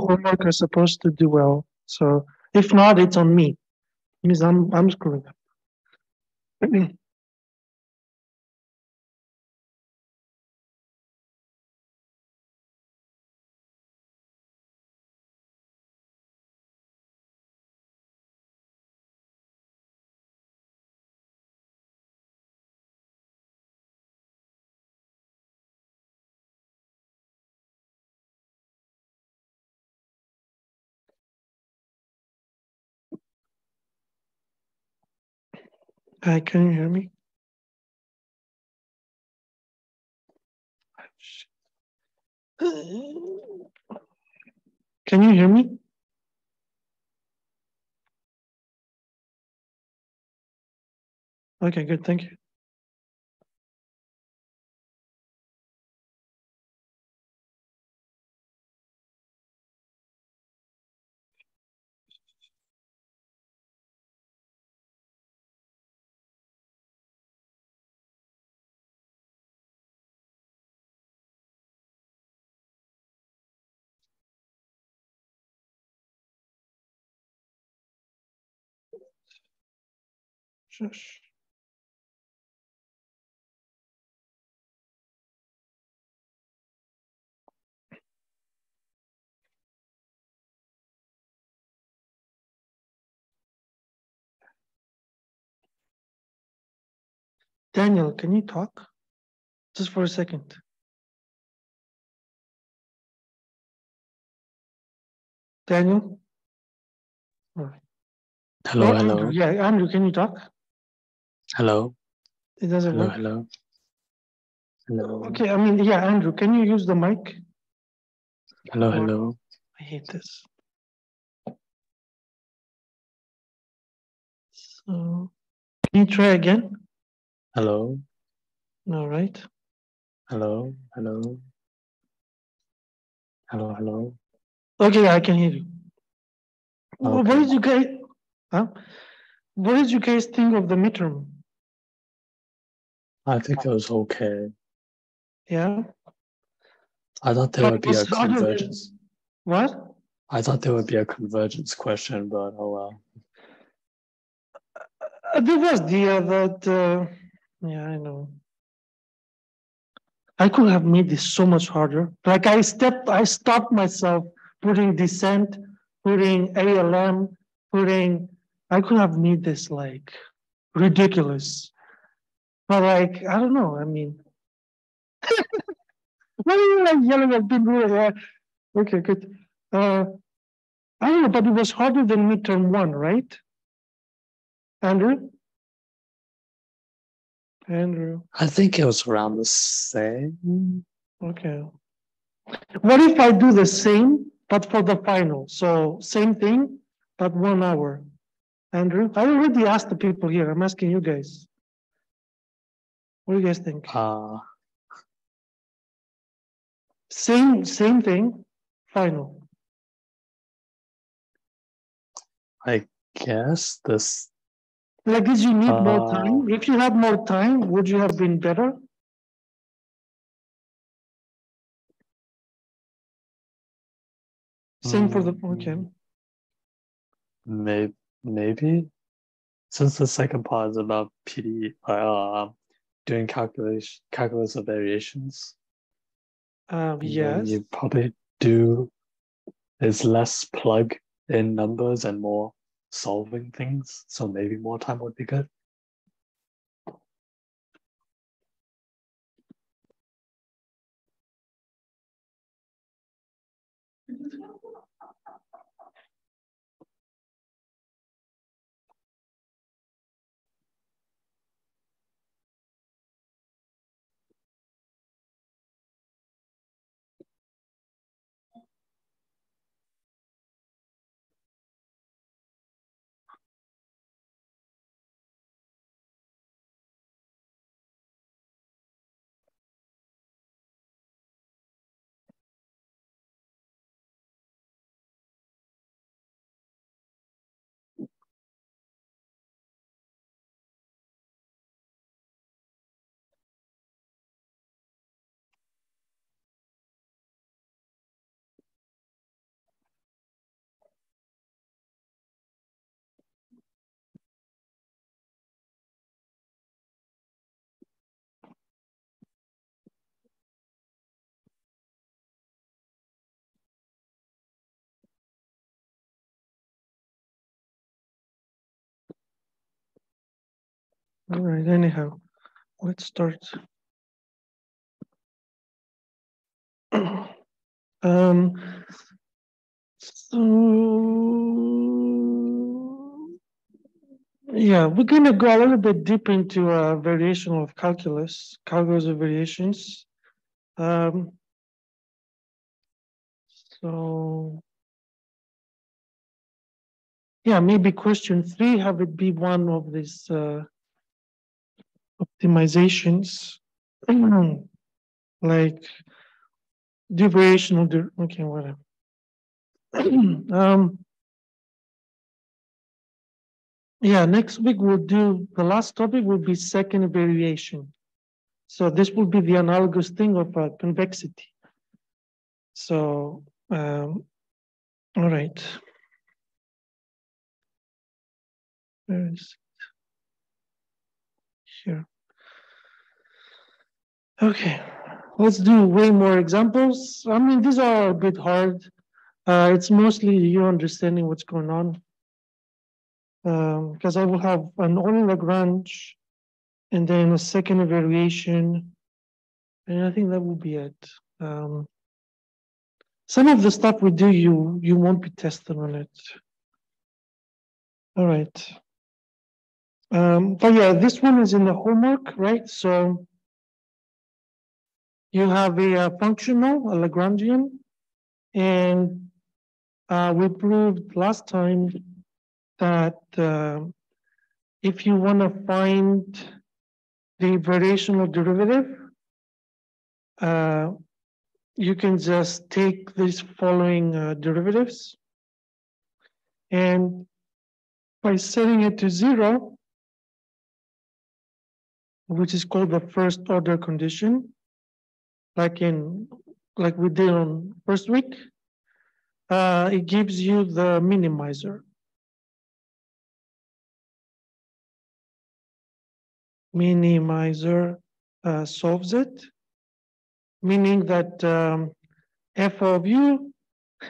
homework are supposed to do well. So if not, it's on me. It means I'm I'm screwing up. Hi, can you hear me? Can you hear me? Okay, good. Thank you. Shush. Daniel, can you talk? Just for a second. Daniel? All right. Hello, Oh, hello, Andrew. Yeah, Andrew, can you talk? Hello, It doesn't hello, work. hello, hello, Okay, I mean, yeah, Andrew, can you use the mic? hello, Or- hello. I hate this. So, can you try again? Hello, All right. hello, hello, hello, hello. Okay, I can hear you. Wh- What did you guys, huh? What did you guys think of the midterm? I think it was okay. Yeah? I thought there But would be a harder than- convergence. What? I thought there would be a convergence question, but oh well. Uh, There was the other, uh, yeah, I know. I could have made this so much harder. Like I stepped, I stopped myself putting descent, putting ALM, putting, I could have made this like ridiculous. But like, I don't know, I mean. Why are you like yelling at people? Yeah. Okay, good. Uh, I don't know, but it was harder than midterm one, right? Andrew? Andrew, I think it was around the same. okay. What if I do the same, but for the final? So same thing, but one hour. Andrew, I already asked the people here. I'm asking you guys. What do you guys think? Uh, Same, same thing, final. I guess this. Like, did you need more Uh, time? If you had more time, would you have been better? Same for the, okay. mm, Maybe, maybe, since the second part is about PD, uh, doing calculation calculus of variations. Um, yes. You probably do there's less plug in numbers and more solving things. So maybe more time would be good. All right, anyhow, let's start. um, so, yeah, we're going to go a little bit deep into a variation of calculus, calculus of variations. Um, so, yeah, maybe question three, have it be one of these uh, optimizations, like duration of the, okay, whatever. um, yeah, next week we'll do, the last topic will be second variation. So this will be the analogous thing of uh, convexity. So, um, all right. Where is it? Here. Okay, let's do way more examples. I mean, these are a bit hard. Uh, it's mostly you understanding what's going on. Because um, I will have an Euler Lagrange and then a second variation. And I think that will be it. Um, some of the stuff we do, you you won't be tested on it. All right. Um, but yeah, this one is in the homework, right? So you have a, a functional, a Lagrangian, and uh, we proved last time that uh, if you want to find the variational derivative, uh, you can just take these following uh, derivatives. And by setting it to zero, which is called the first order condition, like in like we did on first week, uh, it gives you the minimizer. Minimizer uh, solves it, meaning that um, f of u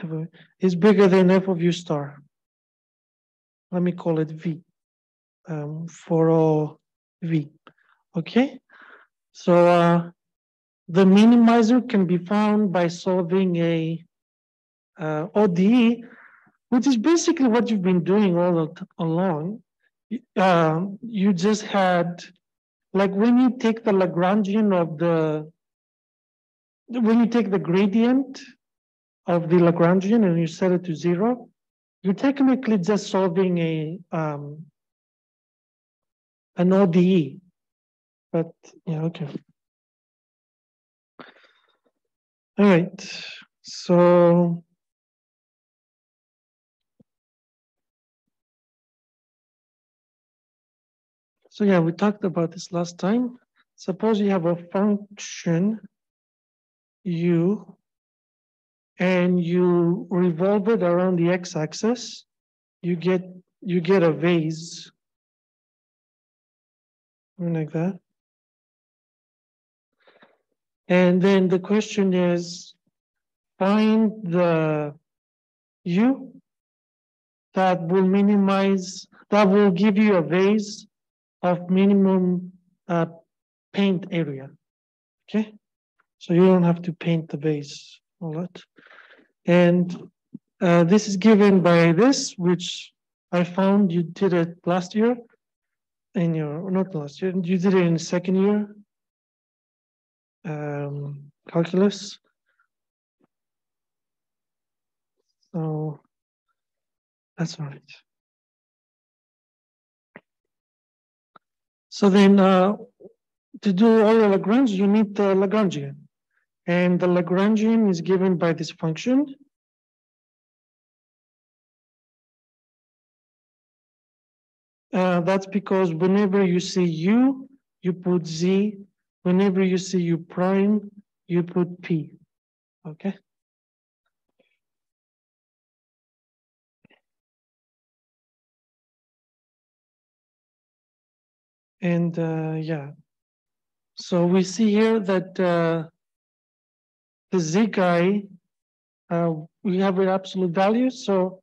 is bigger than f of u star. Let me call it v um, for all v. Okay, so uh, the minimizer can be found by solving a uh, ODE, which is basically what you've been doing all along. Uh, you just had, like when you take the Lagrangian of the, when you take the gradient of the Lagrangian and you set it to zero, you're technically just solving a um, an ODE. But yeah, okay. All right, so so yeah, we talked about this last time. Suppose you have a function u and you revolve it around the x-axis, you get you get a vase like that. And then the question is, find the U that will minimize, that will give you a vase of minimum uh, paint area. Okay, so you don't have to paint the vase a lot. And uh, this is given by this, which I found you did it last year in your, not last year, you did it in second year um, calculus. So that's all right. So then uh, to do Euler-Lagrange, you need the Lagrangian. And the Lagrangian is given by this function. Uh, that's because whenever you see u, you put z Whenever you see U prime, you put P, okay? And uh, yeah, so we see here that uh, the Z guy, uh, we have an absolute value. So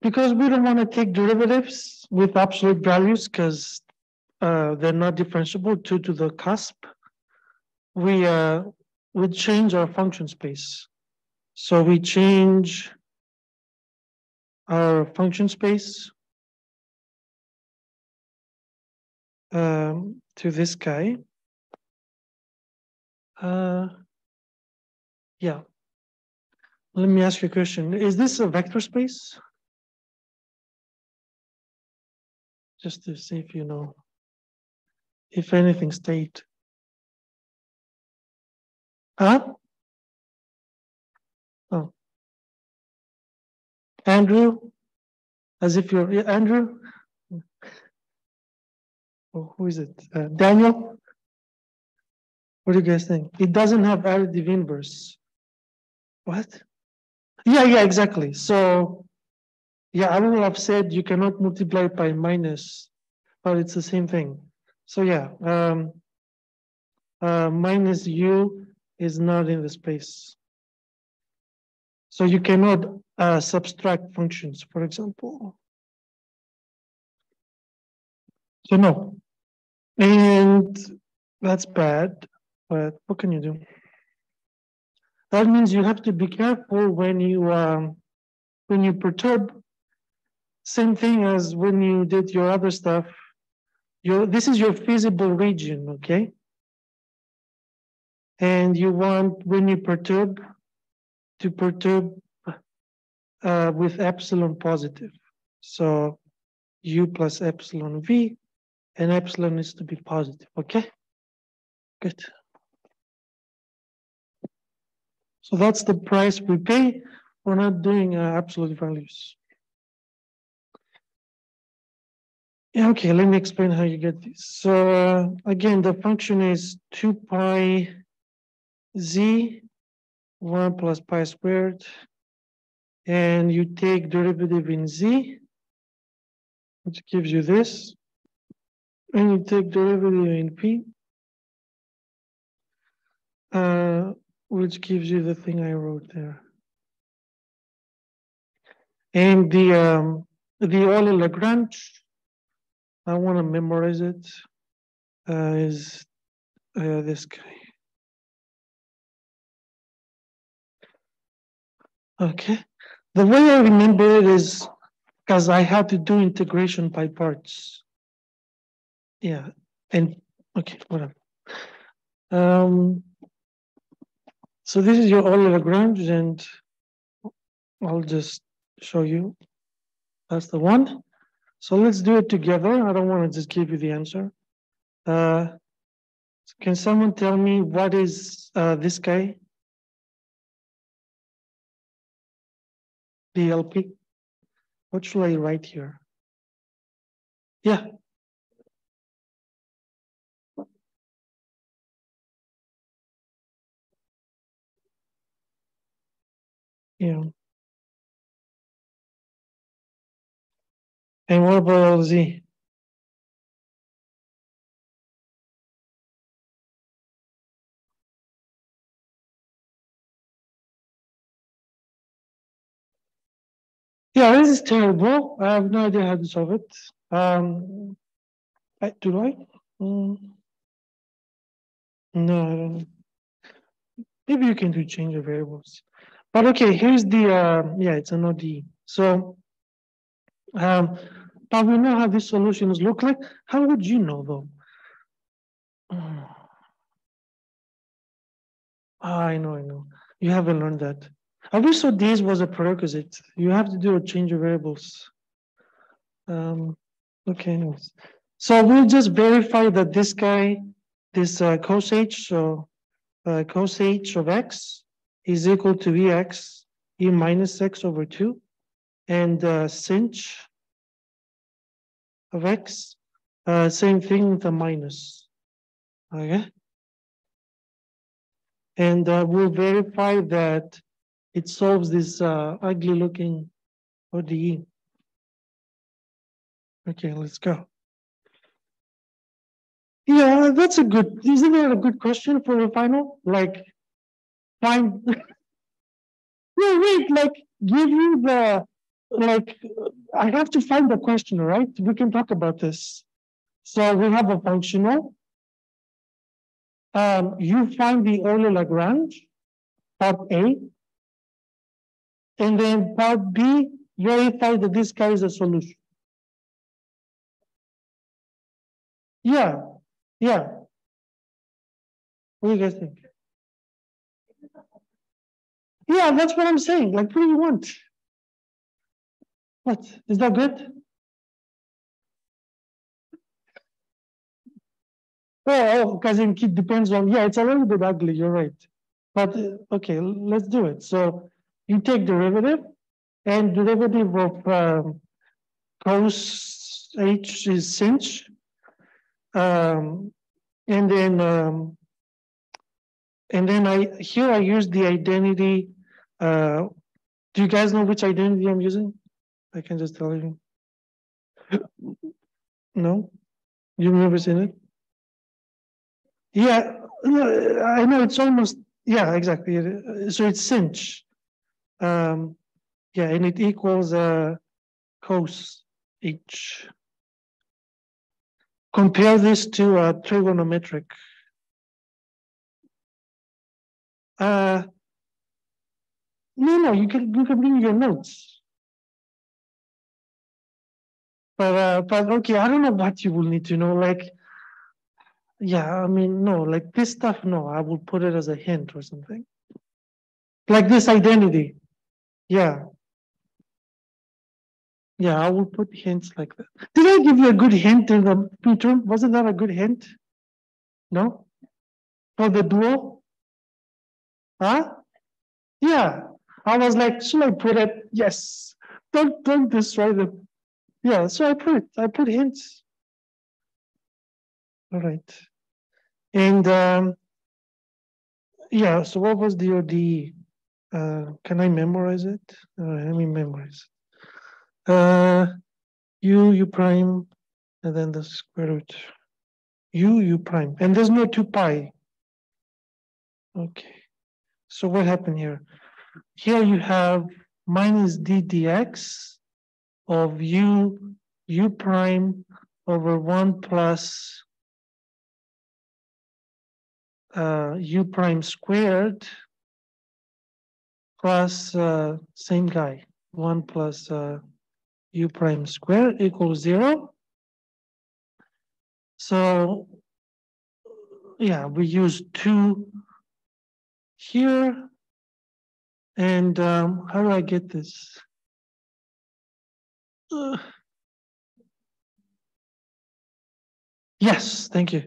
because we don't want to take derivatives with absolute values because uh, they're not differentiable due to the cusp, we uh, we change our function space. So we change our function space um, to this guy. Uh, yeah. Let me ask you a question. Is this a vector space? Just to see if you know, if anything state. Huh? Oh. Andrew? As if you're Andrew? Oh, who is it? Uh, Daniel? What do you guys think? It doesn't have additive inverse. What? Yeah, yeah, exactly. So, yeah, I would have said you cannot multiply by minus, but it's the same thing. So yeah, um, uh, minus u is not in the space. So you cannot uh, subtract functions, for example. So no, and that's bad, but what can you do? That means you have to be careful when you um, when you perturb. Same thing as when you did your other stuff. Your this is your feasible region, okay? And you want when you perturb to perturb uh, with epsilon positive. So u plus epsilon v, and epsilon is to be positive. Okay, good. So that's the price we pay. We're not doing uh, absolute values. Yeah, okay, let me explain how you get this. So again, the function is 2 pi z 1 plus pi squared. And you take derivative in z, which gives you this. And you take derivative in p. Uh, which gives you the thing I wrote there. And the um, the Euler Lagrange, I want to memorize it, uh, is uh, this guy. Okay, the way I remember it is because I had to do integration by parts. Yeah, and okay, whatever. Um, so this is your Euler Lagrange, and I'll just show you. That's the one. So let's do it together. I don't want to just give you the answer. Uh, can someone tell me what is uh, this guy? The LP. What should I write here? Yeah. Yeah. And what about Z? Yeah, this is terrible. I have no idea how to solve it. Um, I, do I? Mm. No, Maybe you can do change of variables. But okay, here's the, uh, yeah, it's an ODE. So, um, but we know how these solutions look like. How would you know though? Ah, I know, I know. You haven't learned that. I wish so this was a prerequisite. You have to do a change of variables. Um, okay, anyways. So we'll just verify that this guy, this uh, cos h, so uh, cos h of x is equal to Ex, E minus X over 2, and uh, sinh of X, uh, same thing the minus. Okay? And uh, we'll verify that it solves this uh, ugly looking ODE. Okay, let's go. Yeah, that's a good, isn't that a good question for the final? Like, find no wait like give you the like i have to find the question right we can talk about this So we have a functional. Um, you find the Euler-Lagrange, part A. And then part B, verify that this guy is a solution. Yeah, yeah. What do you guys think? Yeah, that's what I'm saying. Like, what do you want? What? Is that good? Oh, because oh, it depends on, yeah, it's a little bit ugly, you're right. But uh, okay, let's do it. So you take derivative and derivative of um, cos h is sinh. Um, and then um, and then I here I use the identity. Uh, do you guys know which identity I'm using? I can just tell you. No, you've never seen it. Yeah, I know it's almost yeah exactly. So it's sinh. Um, yeah, and it equals uh, cos h. Compare this to a trigonometric. Uh, no, no, you can you can bring your notes. But uh, but okay, I don't know what you will need to know. Like, yeah, I mean, no, like this stuff. No, I will put it as a hint or something. Like this identity. Yeah. Yeah, I will put hints like that. Did I give you a good hint in the Peter? Wasn't that a good hint? No? For the duo? Huh? Yeah. I was like, should I put it? Yes. Don't don't destroy them. Yeah, so I put. I put hints. All right. And um, yeah, so what was the ODE? Uh, can I memorize it? Uh, let me memorize uh, u, u prime, and then the square root. u, u prime. And there's no 2 pi. Okay. So what happened here? Here you have minus d dx of u, u prime over 1 plus uh, u prime squared plus uh, same guy, 1 plus uh, u prime squared equals zero. So yeah, we use two here. And um, how do I get this? Uh, yes, thank you.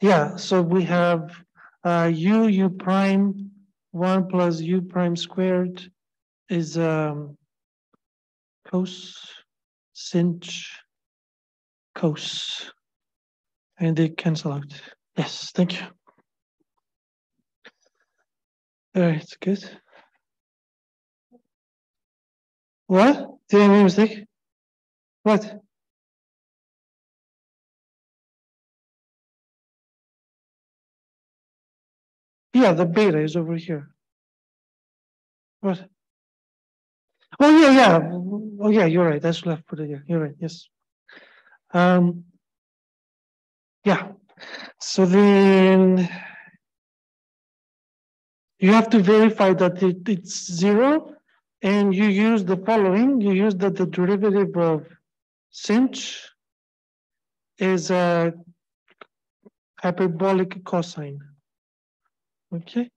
Yeah, so we have uh, u, u prime, 1 plus u prime squared is um, cos, sinh, cos. And they cancel out. Yes, thank you. All right, good. What? Did I make a mistake? What? Yeah, the beta is over here. What? Oh yeah, yeah. Oh yeah, you're right. That's left put it here. You're right. Yes. Um. Yeah. So then you have to verify that it, it's zero, and you use the following. You use that the derivative of sinh is a hyperbolic cosine. Okay.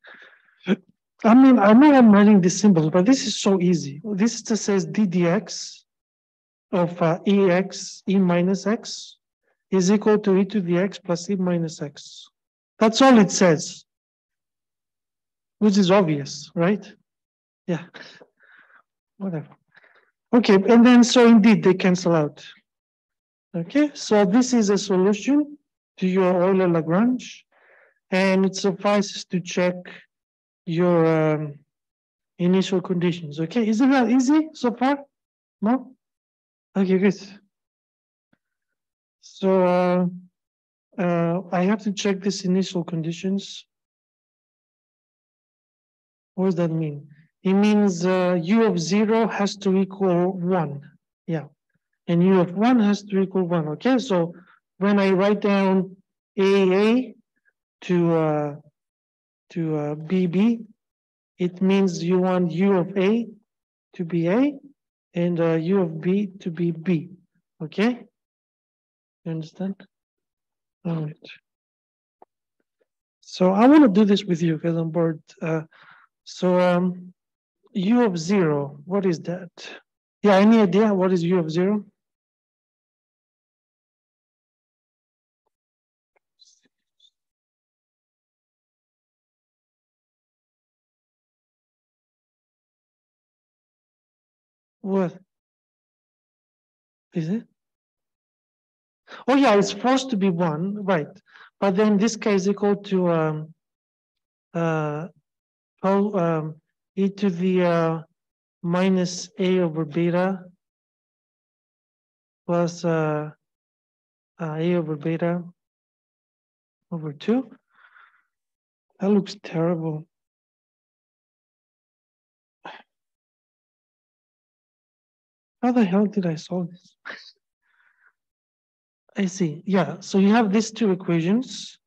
I mean, I know I'm writing these symbols, but this is so easy. This just says ddx of uh, ex, e minus x is equal to e to the x plus e minus x. That's all it says, which is obvious, right? Yeah, whatever. Okay, and then so indeed they cancel out. Okay, so this is a solution to your Euler-Lagrange, and it suffices to check your um, initial conditions. Okay, isn't that easy so far? No? Okay, good. So uh, uh, I have to check this initial conditions. What does that mean? It means uh, u of zero has to equal one. Yeah. And u of one has to equal one. Okay, so when I write down AA to uh, to uh, BB, it means you want U of A to be A and uh, U of B to be B. Okay? You understand? All right. So I want to do this with you because I'm bored. Uh, so um, U of zero, what is that? Yeah, any idea what is U of zero? What? Is it? Oh yeah, it's forced to be one, right? But then this case equal to um, uh, oh, um, e to the uh, minus a over beta plus uh, uh, a over beta over two. That looks terrible. How the hell did I solve this? I see. Yeah. So you have these two equations.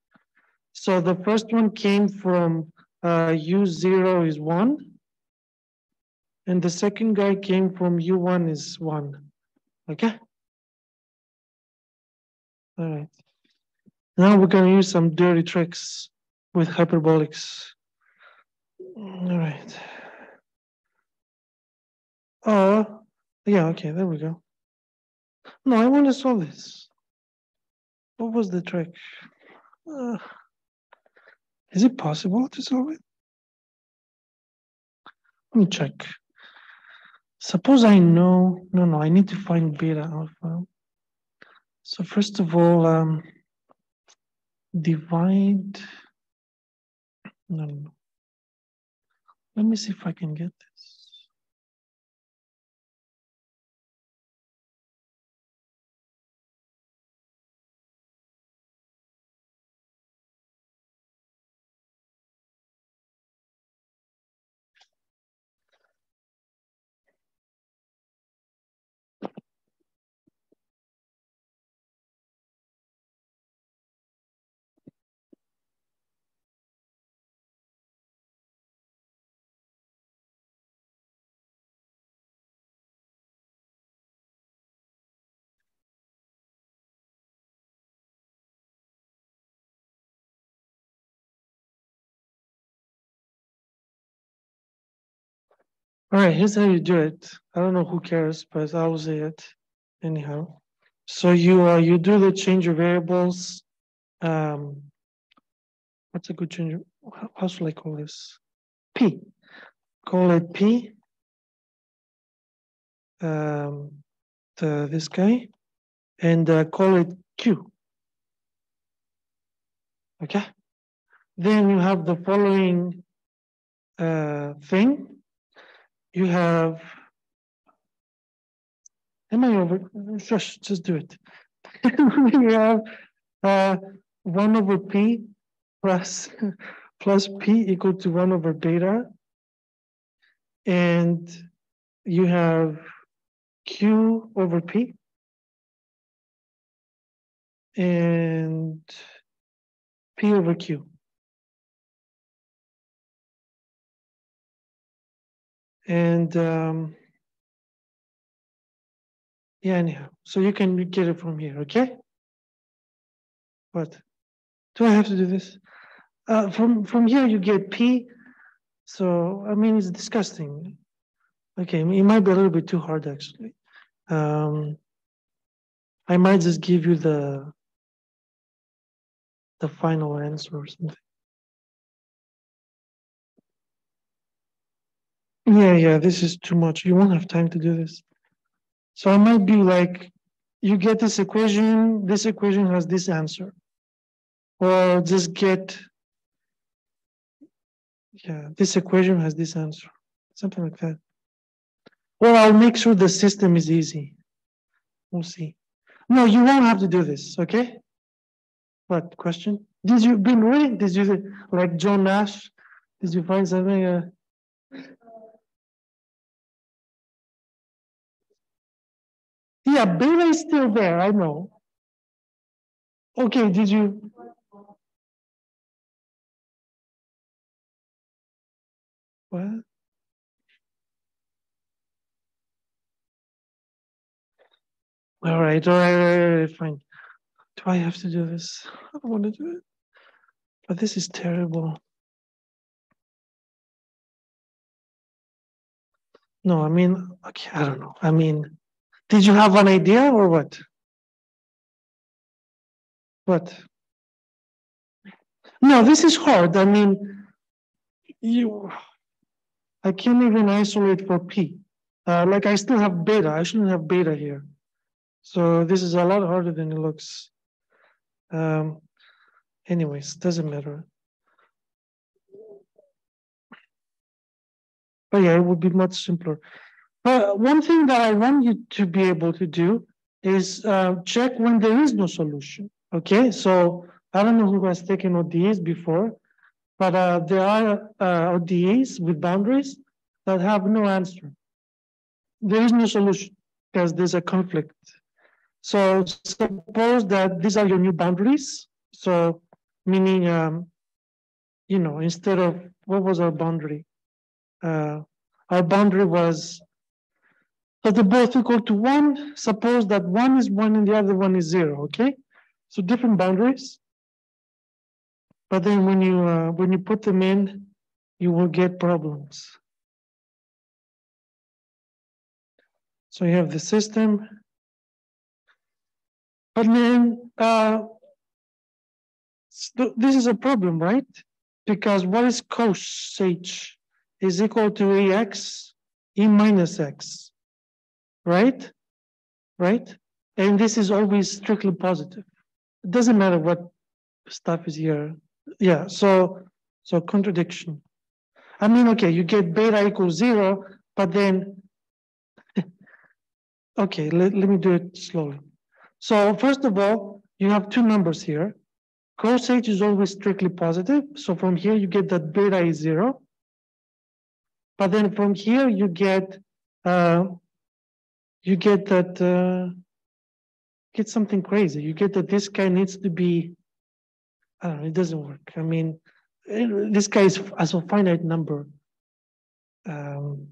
So the first one came from uh, u0 is 1. And the second guy came from u1 is 1. Okay? All right. Now we're going to use some dirty tricks with hyperbolics. All right. Oh, yeah, okay, there we go. No, I want to solve this. What was the trick? Uh, is it possible to solve it? Let me check. Suppose I know, no, no, I need to find beta alpha. So first of all, um, divide, no, no. Let me see if I can get All right, here's how you do it. I don't know who cares, but I'll say it anyhow. So you uh, you do the change of variables. Um, what's a good change? How, how should I call this? P. Call it P. Um, the this guy, and uh, call it Q. Okay. Then you have the following uh, thing you have am I over just just do it. You have uh, 1 over p plus plus p equal to 1 over beta. And you have q over p. And p over q And um, yeah, anyhow, so you can get it from here, okay? What? Do I have to do this? Uh, from from here you get P. So I mean it's disgusting. Okay, it might be a little bit too hard actually. Um, I might just give you the the final answer or something. Yeah, yeah, this is too much. You won't have time to do this. So I might be like, you get this equation, this equation has this answer. Or just get, yeah, this equation has this answer, something like that. Or I'll make sure the system is easy. We'll see. No, you won't have to do this, okay? What, question? Did you been reading? Did you, like John Nash, did you find something? Uh, Yeah, beta is still there, I know. Okay, did you? What? All right, all right, all right, all right, fine. Do I have to do this? I don't want to do it. But this is terrible. No, I mean, okay, I don't know. I mean, did you have an idea or what? What? No, this is hard. I mean, you, I can't even isolate for P. Uh, like I still have beta. I shouldn't have beta here. So this is a lot harder than it looks. Um, anyways, doesn't matter. But yeah, it would be much simpler. But one thing that I want you to be able to do is uh, check when there is no solution. Okay, so I don't know who has taken ODEs before, but uh, there are uh, ODEs with boundaries that have no answer. There is no solution because there's a conflict. So suppose that these are your new boundaries. So meaning, um, you know, instead of what was our boundary? Uh, our boundary was that they're both equal to one. Suppose that one is one and the other one is zero. Okay, so different boundaries. But then when you uh, when you put them in, you will get problems. So you have the system. But then uh, this is a problem, right? Because what is cos h is equal to ax e minus x, right? Right? And this is always strictly positive. It doesn't matter what stuff is here. Yeah, so so contradiction. I mean, okay, you get beta equals zero, but then, okay, let, let me do it slowly. So first of all, you have two numbers here. Cos h is always strictly positive. So from here, you get that beta is zero. But then from here, you get, uh, you get that, uh, get something crazy. You get that this guy needs to be, I don't know, it doesn't work. I mean, this guy is as a finite number. Um,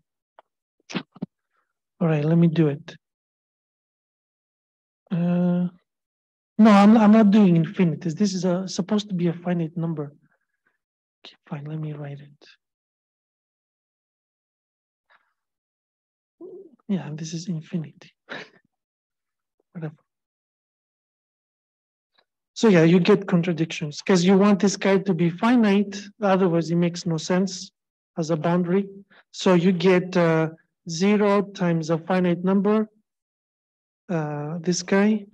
all right, let me do it. Uh, no, I'm, I'm not doing infinities. This is a, supposed to be a finite number. Okay, fine, let me write it. Yeah, this is infinity. Whatever. So yeah, you get contradictions because you want this guy to be finite. Otherwise, it makes no sense as a boundary. So you get uh, zero times a finite number uh, this guy.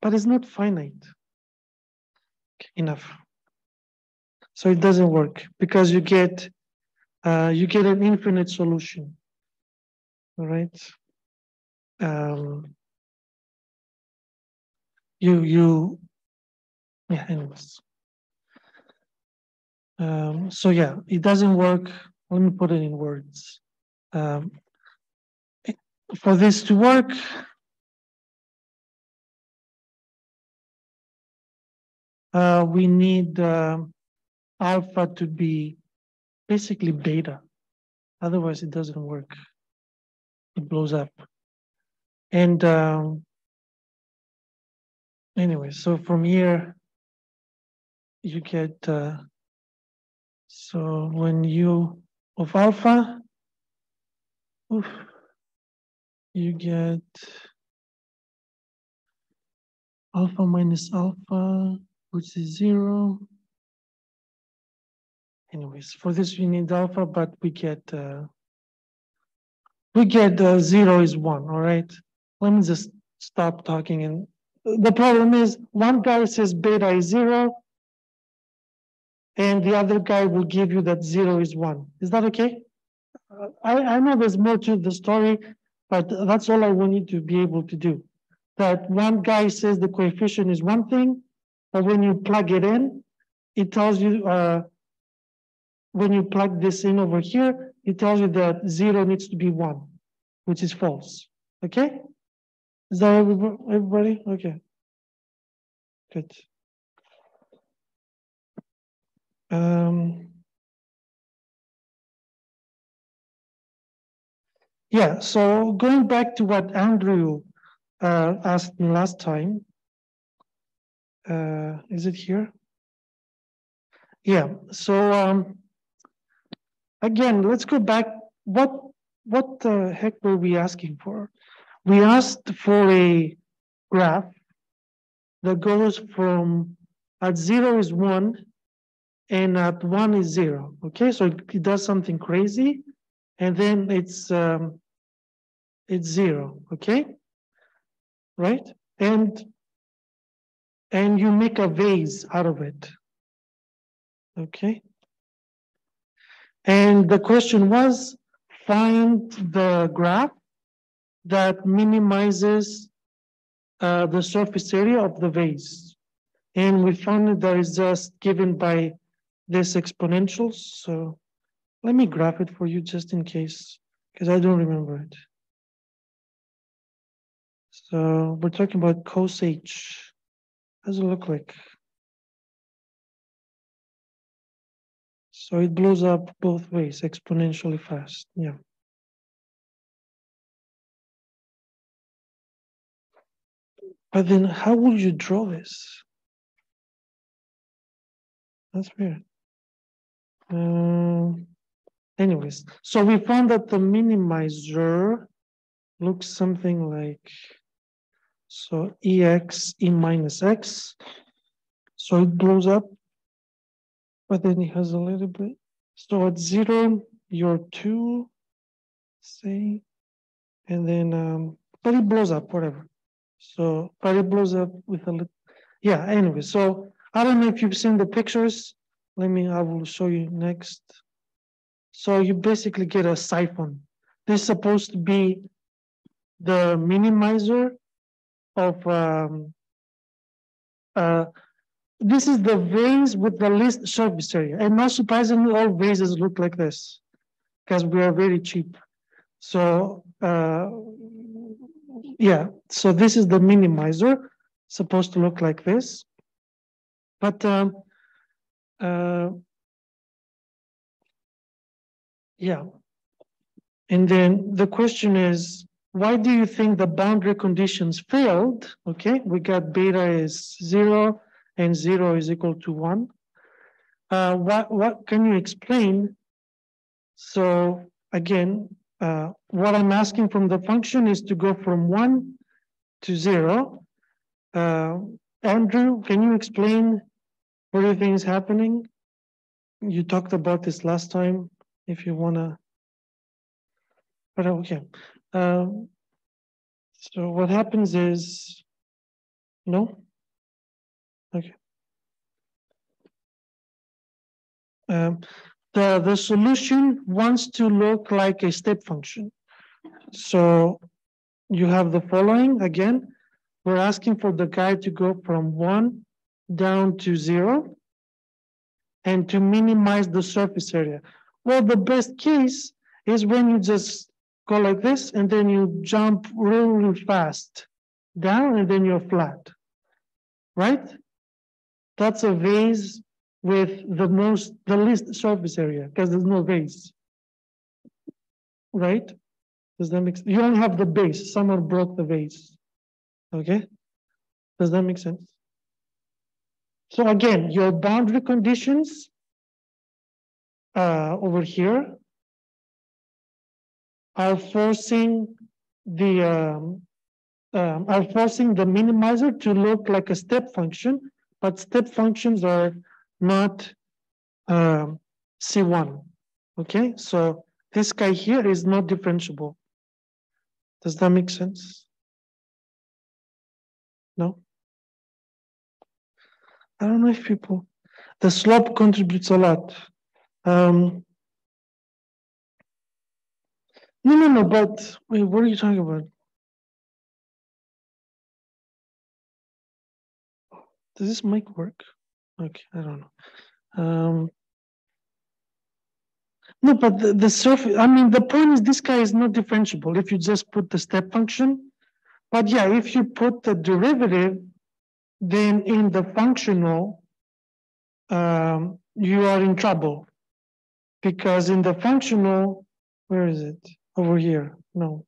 But it's not finite. Enough. So it doesn't work because you get uh, you get an infinite solution. All right. Um, you you yeah. Anyways. Um, so yeah, it doesn't work. Let me put it in words. Um, for this to work, uh, we need uh, alpha to be basically beta. Otherwise, it doesn't work. It blows up. And um, anyway, so from here, you get, uh, so when you of alpha, oof, you get alpha minus alpha, which is zero. Anyways, for this we need alpha, but we get uh, we get uh, zero is one. All right. Let me just stop talking. And the problem is, one guy says beta is zero, and the other guy will give you that zero is one. Is that okay? Uh, I, I know there's more to the story, but that's all I want you to be able to do. That one guy says the coefficient is one thing, but when you plug it in, it tells you, uh, when you plug this in over here, it tells you that zero needs to be one, which is false. Okay? Is that everybody? Okay. Good. Um, yeah, so going back to what Andrew uh, asked me last time, uh, is it here? Yeah, so um, again, let's go back. What what the heck were we asking for? We asked for a graph that goes from at zero is one and at one is zero. Okay, so it does something crazy and then it's um, it's zero. Okay, right? And and you make a vase out of it. Okay. And the question was find the graph that minimizes uh, the surface area of the vase. And we found that is just given by this exponential. So let me graph it for you just in case, because I don't remember it. So we're talking about cos h. How does it look like? So it blows up both ways exponentially fast. Yeah. But then how would you draw this? That's weird. Um, anyways, so we found that the minimizer looks something like, so EX, E minus X. So it blows up but then it has a little bit. So at zero, you're two, say, and then, um, but it blows up, whatever. So, but it blows up with a little, yeah, anyway. So I don't know if you've seen the pictures. Let me, I will show you next. So you basically get a siphon. This is supposed to be the minimizer of um, uh, this is the vase with the least surface area. And not surprisingly, all vases look like this because we are very cheap. So uh, yeah, so this is the minimizer, supposed to look like this. But um, uh, yeah, and then the question is, why do you think the boundary conditions failed? Okay, we got beta is zero, and zero is equal to one. Uh, what, what can you explain? So again, uh, what I'm asking from the function is to go from one to zero. Uh, Andrew, can you explain what you think is happening? You talked about this last time, if you wanna, but okay. Um, so what happens is, no? Okay. Um, the, the solution wants to look like a step function. So you have the following again. We're asking for the guy to go from one down to zero and to minimize the surface area. Well, the best case is when you just go like this and then you jump really fast down and then you're flat, right? That's a vase with the most, the least surface area because there's no base, Right? Does that make sense? You only have the base. Someone broke the vase. Okay? Does that make sense? So again, your boundary conditions uh, over here are forcing the um, um, are forcing the minimizer to look like a step function but step functions are not um, C1. Okay, so this guy here is not differentiable. Does that make sense? No? I don't know if people, the slope contributes a lot. Um, no, no, no, but wait, what are you talking about? Does this mic work? Okay, I don't know. Um, no, but the, the surface, I mean, the point is this guy is not differentiable. If you just put the step function, But yeah, if you put the derivative, then in the functional, um, you are in trouble. Because in the functional, where is it? Over here, no.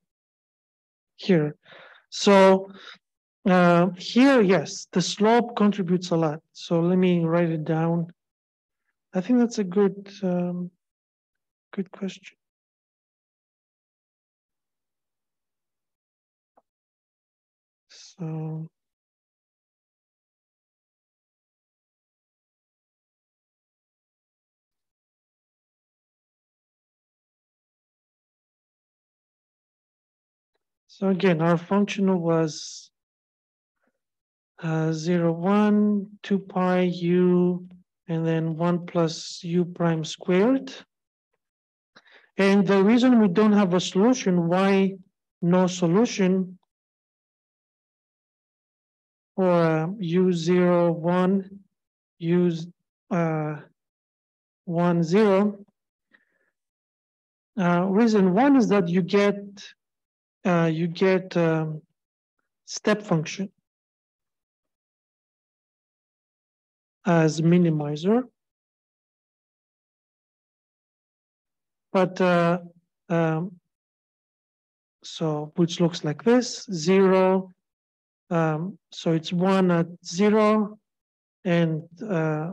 Here. So uh, here, yes, the slope contributes a lot. So let me write it down. I think that's a good, um, good question. So. So again, our functional was uh, 0, 1, 2 pi u, and then 1 plus u prime squared. And the reason we don't have a solution, why no solution, or uh, u0, 1, u uh, 1, 0, uh, reason one is that you get uh, you get um, step function as minimizer. But uh, um, so which looks like this, zero. Um, so it's one at zero and uh,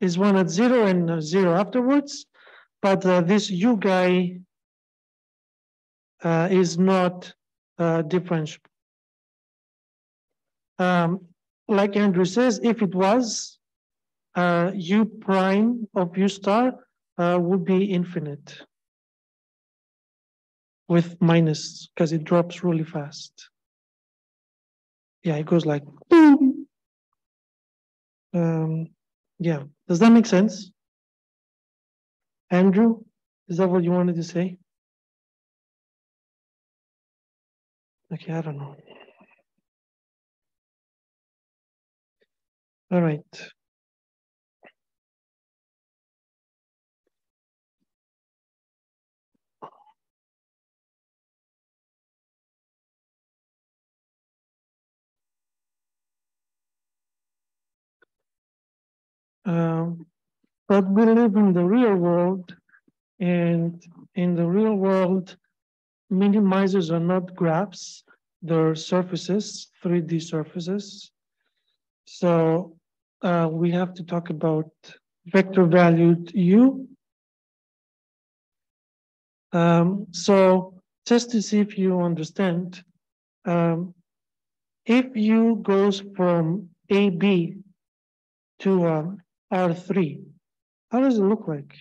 is one at zero and zero afterwards. But uh, this U guy uh, is not uh, differentiable. Um, like Andrew says, if it was, uh, u prime of u star uh, would be infinite with minus because it drops really fast. Yeah, it goes like boom. Um, yeah, does that make sense? Andrew, is that what you wanted to say? Okay, I don't know. All right. Um, but we live in the real world, and in the real world, minimizers are not graphs, they're surfaces, 3D surfaces. So uh, we have to talk about vector valued U. Um, so just to see if you understand, um, if U goes from AB to um, R3, how does it look like?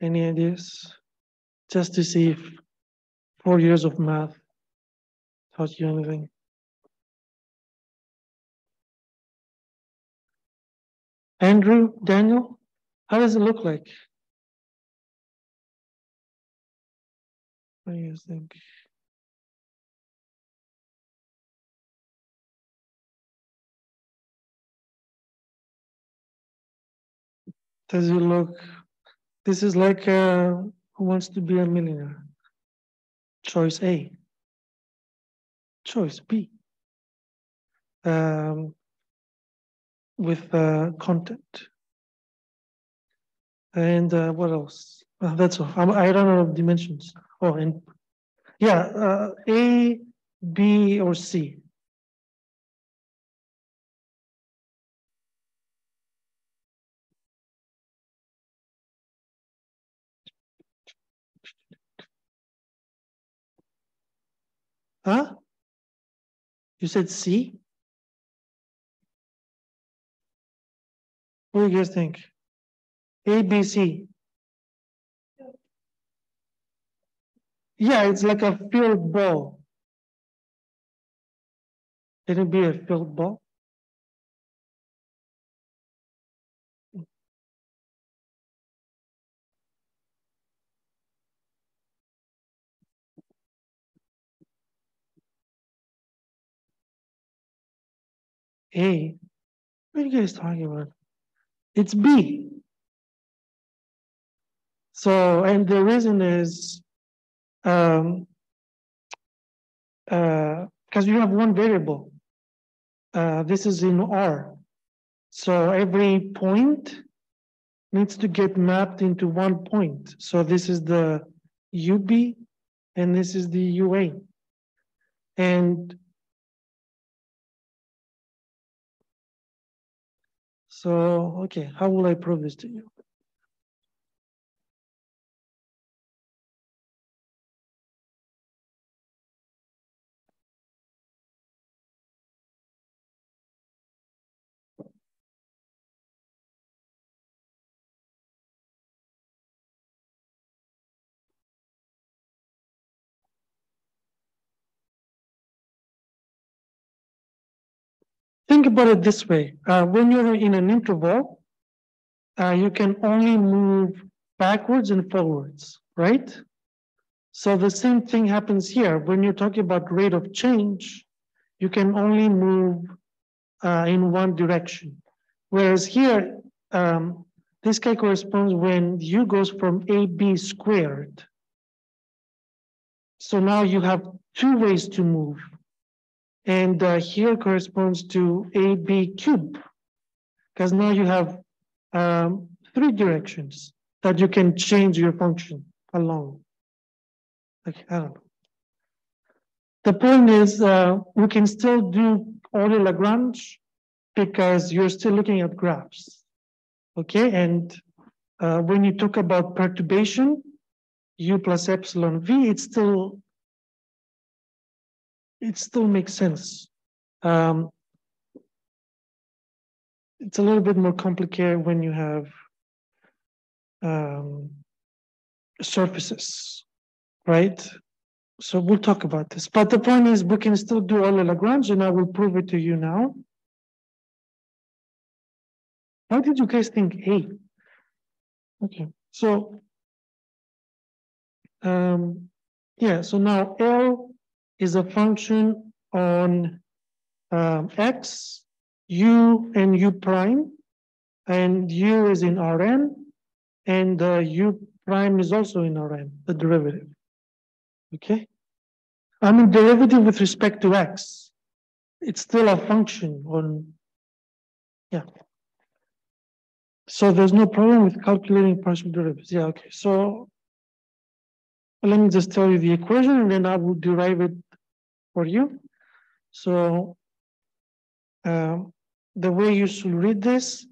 Any ideas? just to see if four years of math taught you anything. Andrew, Daniel, how does it look like? What do you think? Does it look, this is like a who wants to be a millionaire? Choice A. Choice B. Um, with uh, content. And uh, what else? Uh, that's all. I'm, I run out of dimensions. Oh, and yeah, uh, A, B, or C. Huh? You said C? What do you guys think? A, B, C. Yeah, it's like a field ball. Can it be a field ball? A. What are you guys talking about? It's B. So, and the reason is um, because you have one variable. Uh, this is in R. So every point needs to get mapped into one point. So this is the UB and this is the UA. And so, okay, how will I prove this to you? Think about it this way. Uh, when you're in an interval, uh, you can only move backwards and forwards, right? So the same thing happens here. When you're talking about rate of change, you can only move uh, in one direction. Whereas here, um, this guy corresponds when u goes from ab squared. So now you have two ways to move. And uh, here corresponds to AB cube, because now you have um, three directions that you can change your function along. Okay, I don't know. The point is uh, we can still do Euler Lagrange because you're still looking at graphs. Okay, and uh, when you talk about perturbation, u plus epsilon v, it's still it still makes sense. Um, it's a little bit more complicated when you have um, surfaces, right? So we'll talk about this. But the point is, we can still do Euler Lagrange, and I will prove it to you now. Why did you guys think A? Okay, so um, yeah, so now L is a function on um, x, u, and u prime, and u is in Rn, and uh, u prime is also in Rn, the derivative. Okay? I mean, derivative with respect to x. It's still a function on, yeah. So there's no problem with calculating partial derivatives. Yeah, okay. So let me just tell you the equation and then I will derive it for you. So um, the way you should read this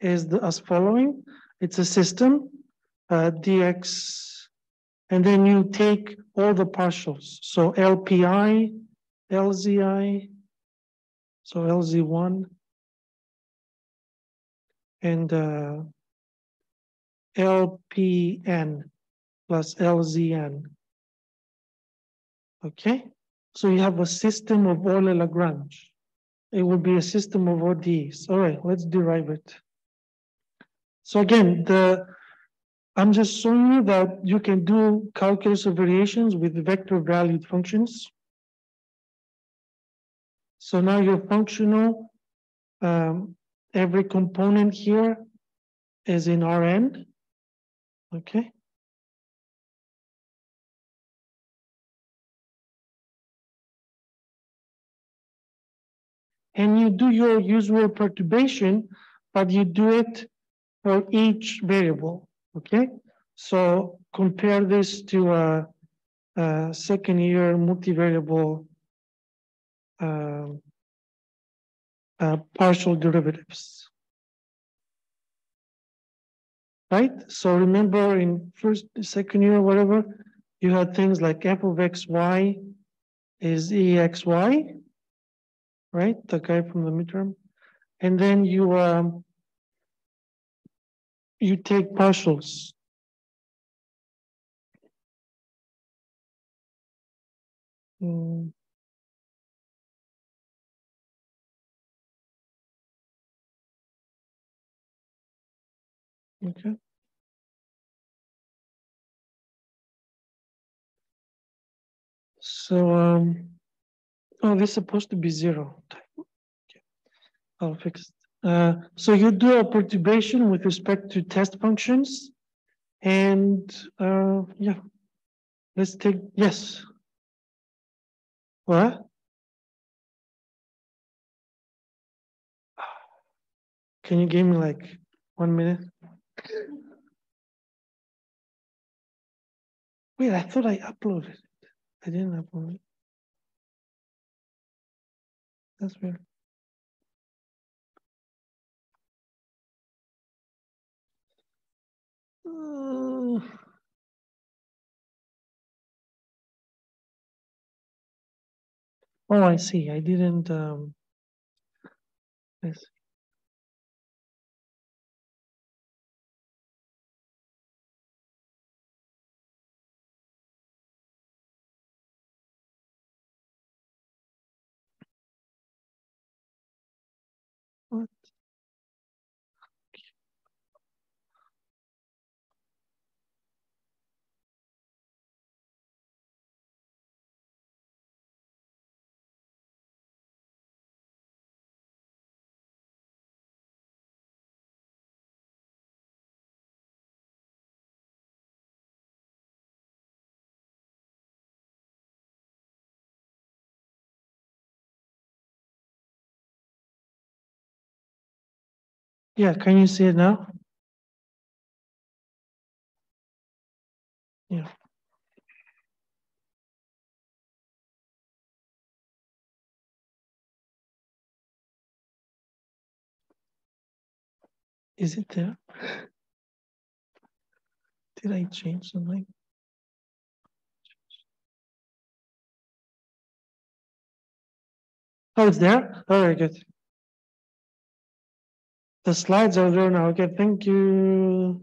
is the, as following. It's a system, uh, dx, and then you take all the partials. So LPI, LZI, so LZ1, and uh, LPN plus LZN. Okay? So you have a system of Euler Lagrange. It will be a system of ODEs. All right, let's derive it. So again, the I'm just showing you that you can do calculus of variations with vector valued functions. So now your functional, um, every component here is in Rn, okay? And you do your usual perturbation, but you do it for each variable, okay? So compare this to a, a second year multivariable uh, uh, partial derivatives. Right? So remember in first, second year, whatever, you had things like f of xy is exy, right? The guy from the midterm. And then you um, you take partials. Mm. Okay. So um Oh, this is supposed to be zero. Okay. I'll fix it. Uh, so you do a perturbation with respect to test functions. And uh, yeah, let's take, yes. What? Can you give me like one minute? Wait, I thought I uploaded it. I didn't upload it. That's weird. Oh, I see. I didn't. Um, yes. What? Yeah, can you see it now? Yeah. Is it there? Did I change something? Oh, it's there? Oh, very good. The slides are there now. Okay, thank you.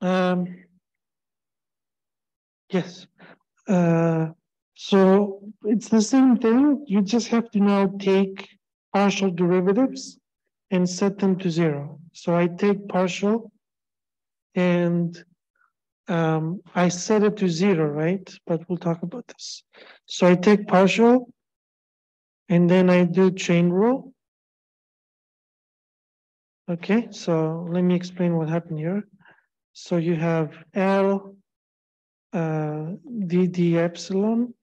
Um, yes. Uh, so it's the same thing. You just have to now take partial derivatives and set them to zero. So I take partial and um, I set it to zero, right? But we'll talk about this. So I take partial and then I do chain rule. Okay, so let me explain what happened here. So you have L uh, d d epsilon,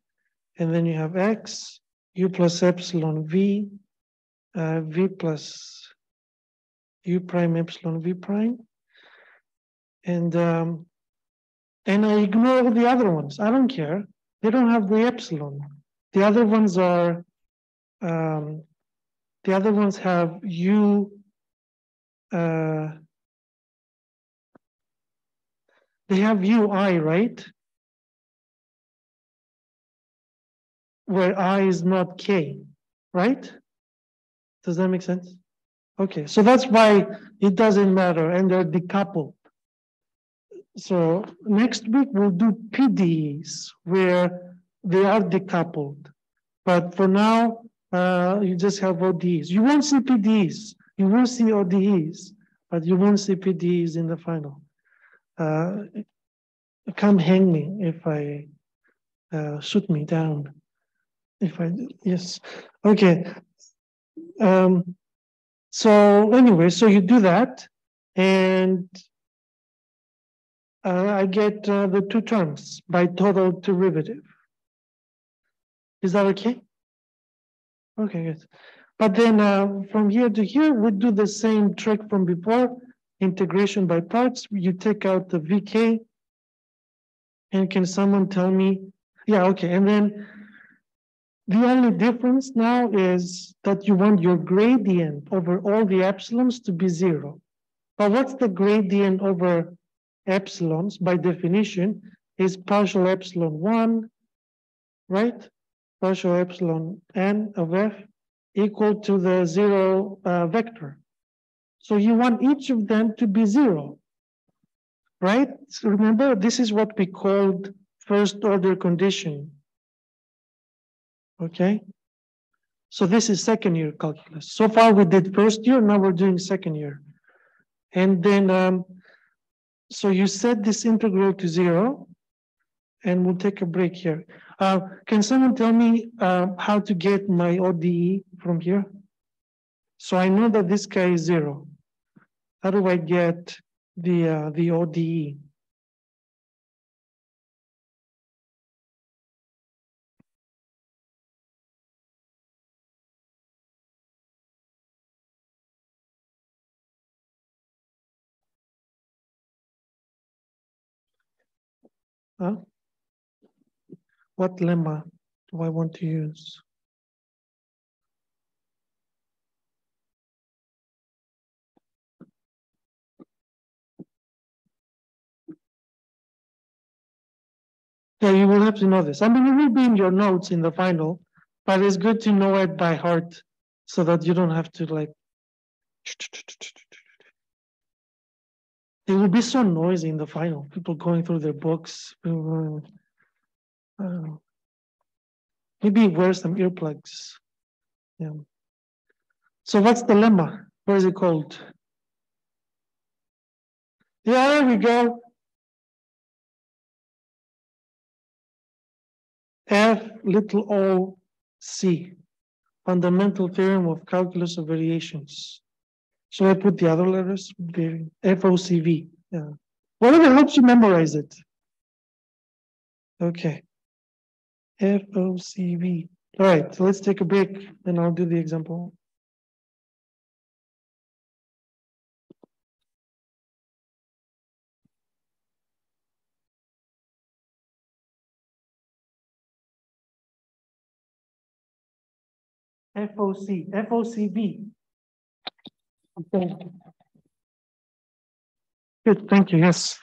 and then you have x, u plus epsilon v, uh, v plus u prime epsilon v prime. And um, and I ignore all the other ones. I don't care. They don't have the epsilon. The other ones are um, the other ones have u uh, they have ui, right? Where i is not k, right? Does that make sense? Okay, so that's why it doesn't matter and they're decoupled. So next week we'll do PDEs where they are decoupled. But for now, uh, you just have ODEs. You won't see PDEs, you will see ODEs, but you won't see PDEs in the final. Uh, come hang me if I uh, shoot me down. If I yes, okay. Um, so anyway, so you do that, and uh, I get uh, the two terms by total derivative. Is that okay? Okay, good. But then uh, from here to here, we do the same trick from before, integration by parts. You take out the VK, and can someone tell me? Yeah, okay. And then the only difference now is that you want your gradient over all the epsilons to be zero. But what's the gradient over epsilons by definition is partial epsilon one, right? Partial epsilon n of f equal to the zero uh, vector. So you want each of them to be zero, right? So remember, this is what we called first order condition. Okay? So this is second year calculus. So far we did first year, now we're doing second year. And then, um, so you set this integral to zero, and we'll take a break here. Uh, can someone tell me uh, how to get my ODE from here? So I know that this guy is zero. How do I get the, uh, the ODE? Huh? What lemma do I want to use? Yeah, you will have to know this. I mean, it will be in your notes in the final, but it's good to know it by heart so that you don't have to like. It will be so noisy in the final. People going through their books. Mm-hmm. Uh, maybe wear some earplugs. Yeah. So what's the lemma? What is it called? Yeah, there we go. F little o c, fundamental theorem of calculus of variations. Should I put the other letters? FOCV. Yeah. Whatever helps you memorize it. Okay. FOCV. All right, so let's take a break and I'll do the example. FOC, FOCV. Okay. Good, thank you, yes.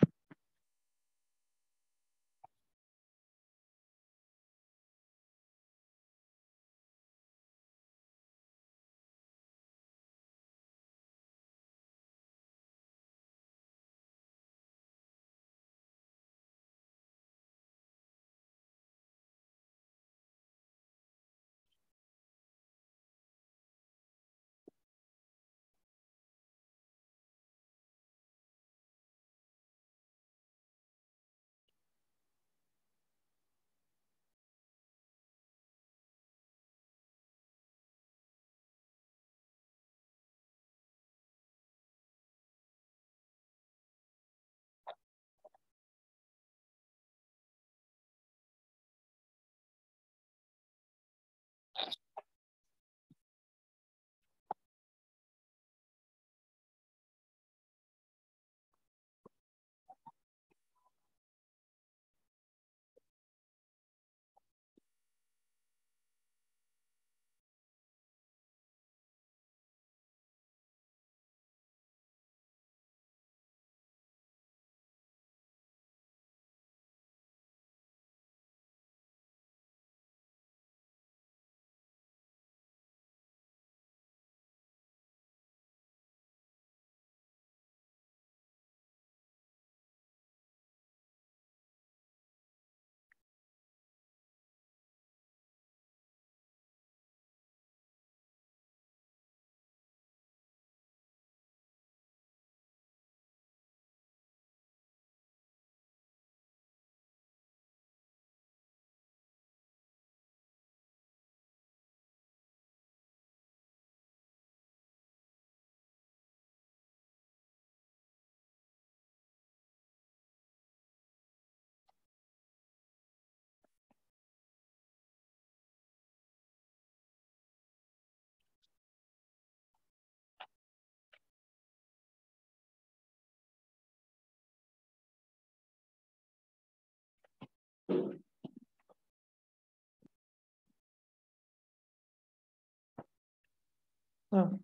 Oh.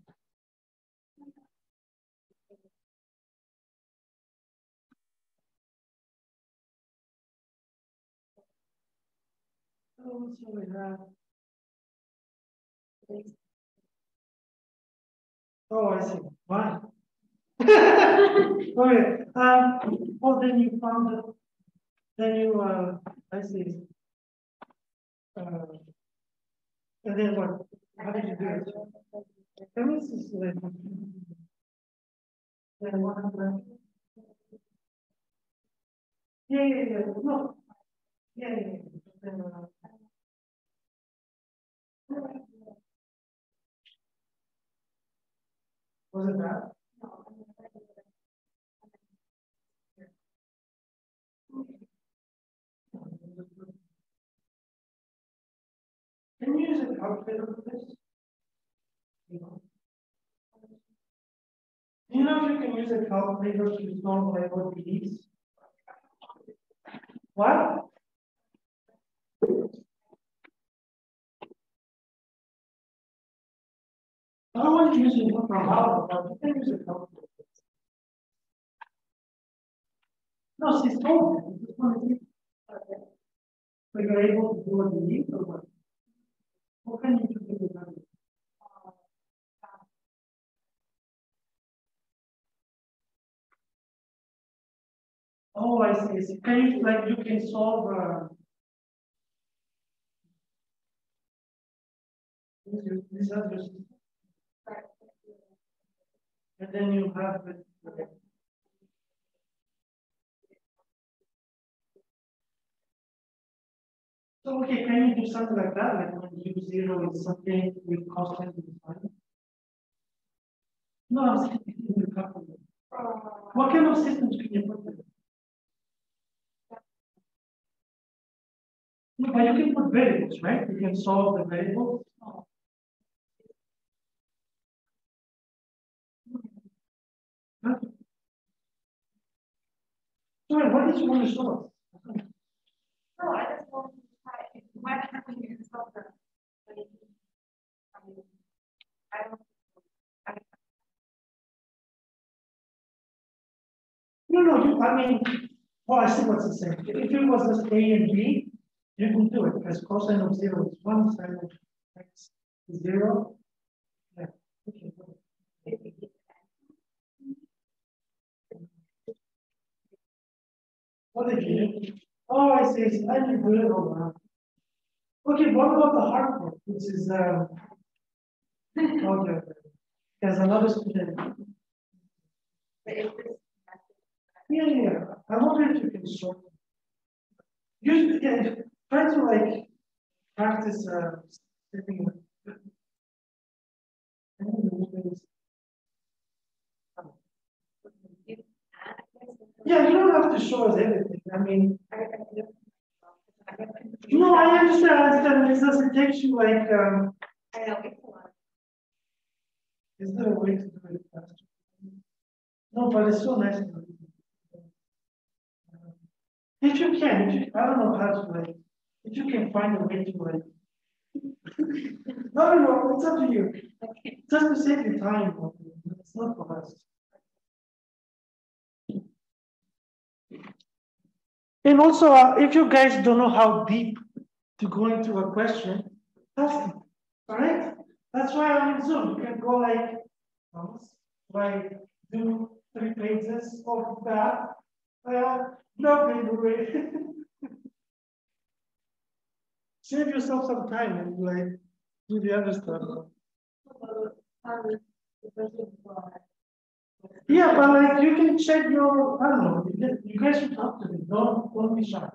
Oh. Oh, I see. Why? Okay, um, well, then you found it, then you, uh, I see. Uh, And then what, how did you do it? Let me see. so that- Then what happened? Yeah, yeah, yeah, no. Yeah, yeah, yeah. Then, uh, Was it that? Can a calculator this? You know, you can use a calculator to solve what these. What? I want to use it from Harvard, but you can use it from. No, she's told me, just wanted to. So you're able to do what you need or what? What can you do with Oh, I see, I see. Can you, like, you can solve, uh. These are. And then you have it. okay. So, okay, can you do something like that, like when u zero is something with constant design? No, I'm saying in the calculator. What kind of systems can you put there? But you can put variables, right? You can solve the variables. Huh? Sorry, what did you want to solve? No, I just want to try, it happen in soccer. but it- I mean, I don't. I- No, no, you, I mean, well, I see what's the same. If it was just A and B, you can do it, because cosine of zero is one, sine of x is zero. Yeah, okay. What did you do? Oh, I see, do it all. Okay, what about the hard part, which is, um. Okay, there's another student. Yeah, yeah. I wonder if you can. Use, yeah, try to like practice, uh, sitting. with- Yeah, you don't have to show us everything. I mean, no, I understand, I understand. It doesn't take you like, um, is there a way to do it faster? No, but it's so nice. it. If you can, if you, I don't know how to like, if you can find a way to like. No, no, it's up to you. Okay. Just to save you time, it's not for us. And also, uh, if you guys don't know how deep to go into a question, ask all right? That's why I'm in Zoom, you can go like, like, do three pages of that. Uh, no, way. Save yourself some time and like, do the other stuff. Yeah, but like you can check your, I don't know, you guys should talk to me, don't, don't be shy.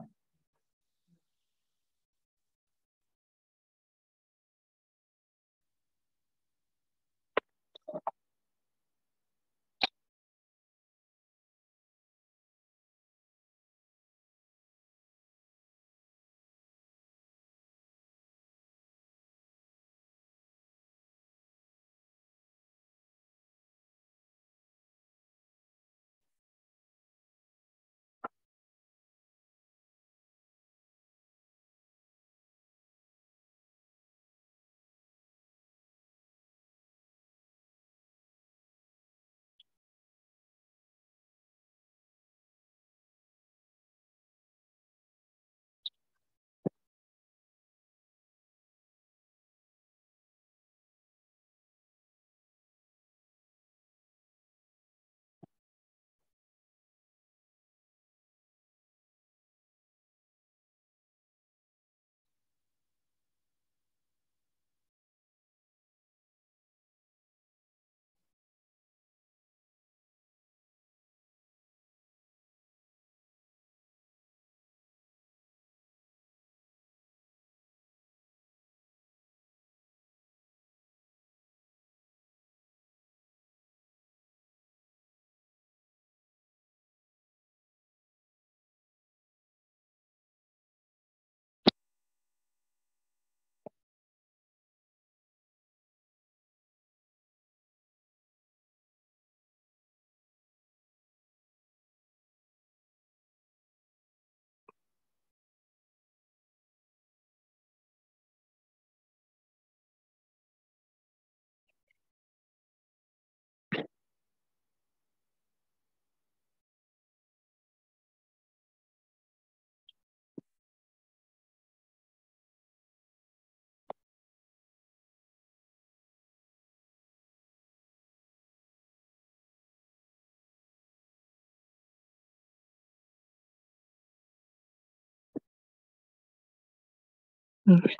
Right.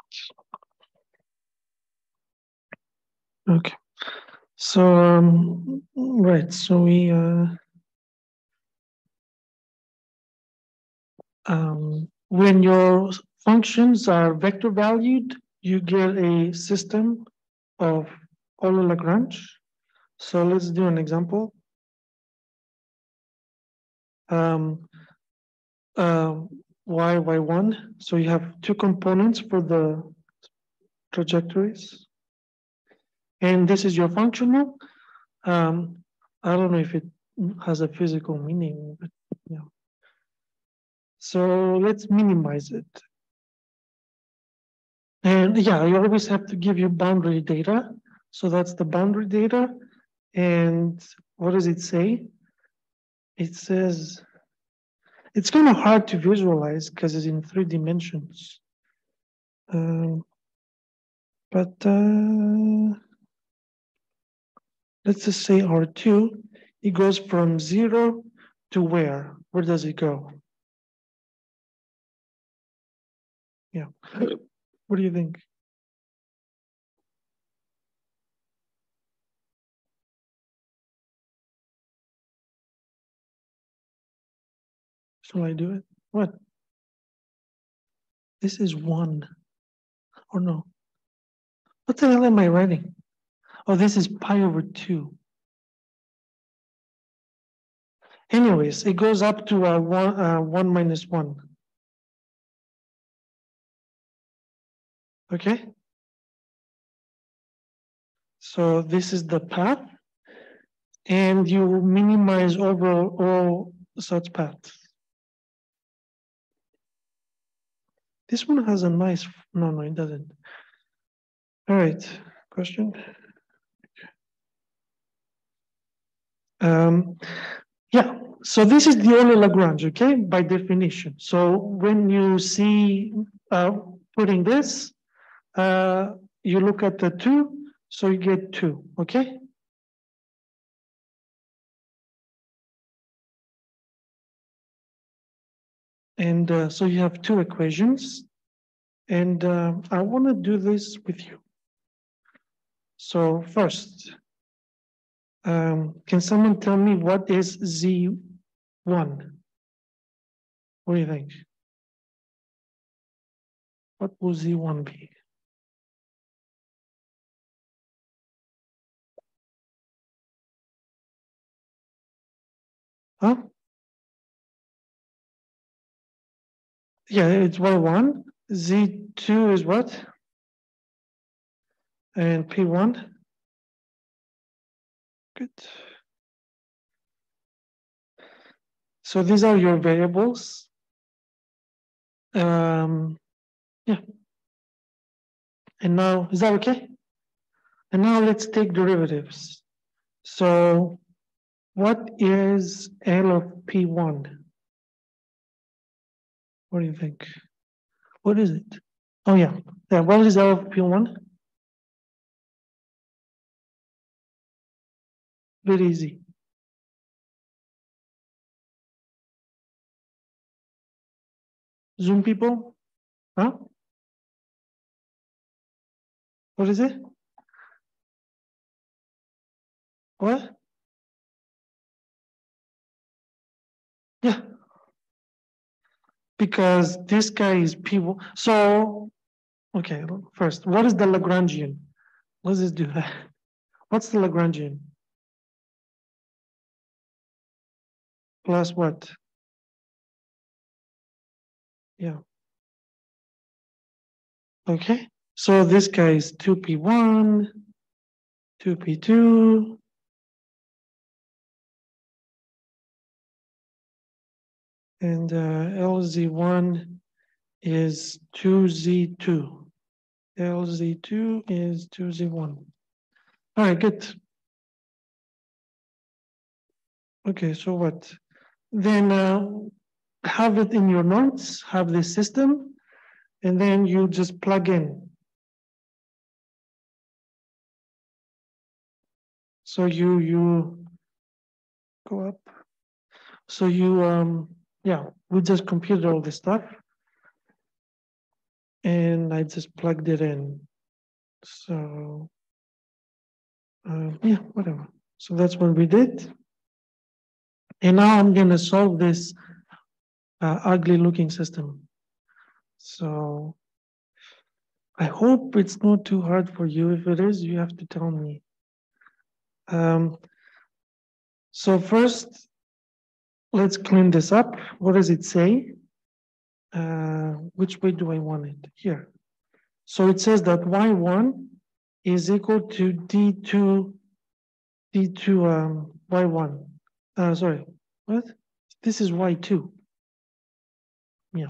Okay. So, um, right, so we, uh, um, when your functions are vector valued, you get a system of Euler Lagrange. So let's do an example. Um, uh, y, y1. So you have two components for the trajectories. And this is your functional. Um, I don't know if it has a physical meaning, but yeah. So let's minimize it. And yeah, you always have to give your boundary data. So that's the boundary data. And what does it say? It says, it's kind of hard to visualize because it's in three dimensions. Um, but uh, let's just say R2, it goes from zero to where? Where does it go? Yeah. What do you think? Shall I do it? What? This is one. Or no? What the hell am I writing? Oh, this is pi over two. Anyways, it goes up to uh, one, uh, one minus one. Okay? So this is the path. And you minimize over all such paths. This one has a nice, no, no, it doesn't. All right, question? Um, yeah, so this is the Euler Lagrange, okay, by definition. So when you see uh, putting this, uh, you look at the two, so you get two, okay? And uh, so you have two equations. And uh, I want to do this with you. So first, um, can someone tell me what is Z1? What do you think? What will Z1 be? Huh? Yeah, it's Y1. Z2 is what? And P1? Good. So these are your variables. Um, yeah. And now, is that okay? And now let's take derivatives. So what is L of P1? What do you think? What is it? Oh yeah, yeah. What is L of P1? Very easy. Zoom people? Huh? What is it? What? Yeah. Because this guy is people. So, okay, first, what is the Lagrangian? Let's just do that. What's the Lagrangian? Plus what? Yeah. Okay, so this guy is 2p1, 2p2, and uh, LZ1 is 2Z2. LZ2 is 2Z1. All right, good. Okay, so what? Then uh, have it in your notes, have this system, and then you just plug in. So you you go up. So you um yeah, we just computed all this stuff. and I just plugged it in. So uh, yeah, whatever. So that's what we did. And now I'm going to solve this uh, ugly looking system. So I hope it's not too hard for you. If it is, you have to tell me. Um, so first, let's clean this up. What does it say? Uh, which way do I want it? Here. So it says that y1 is equal to d2, d2 um, y1. Uh, sorry, what? This is y2. Yeah.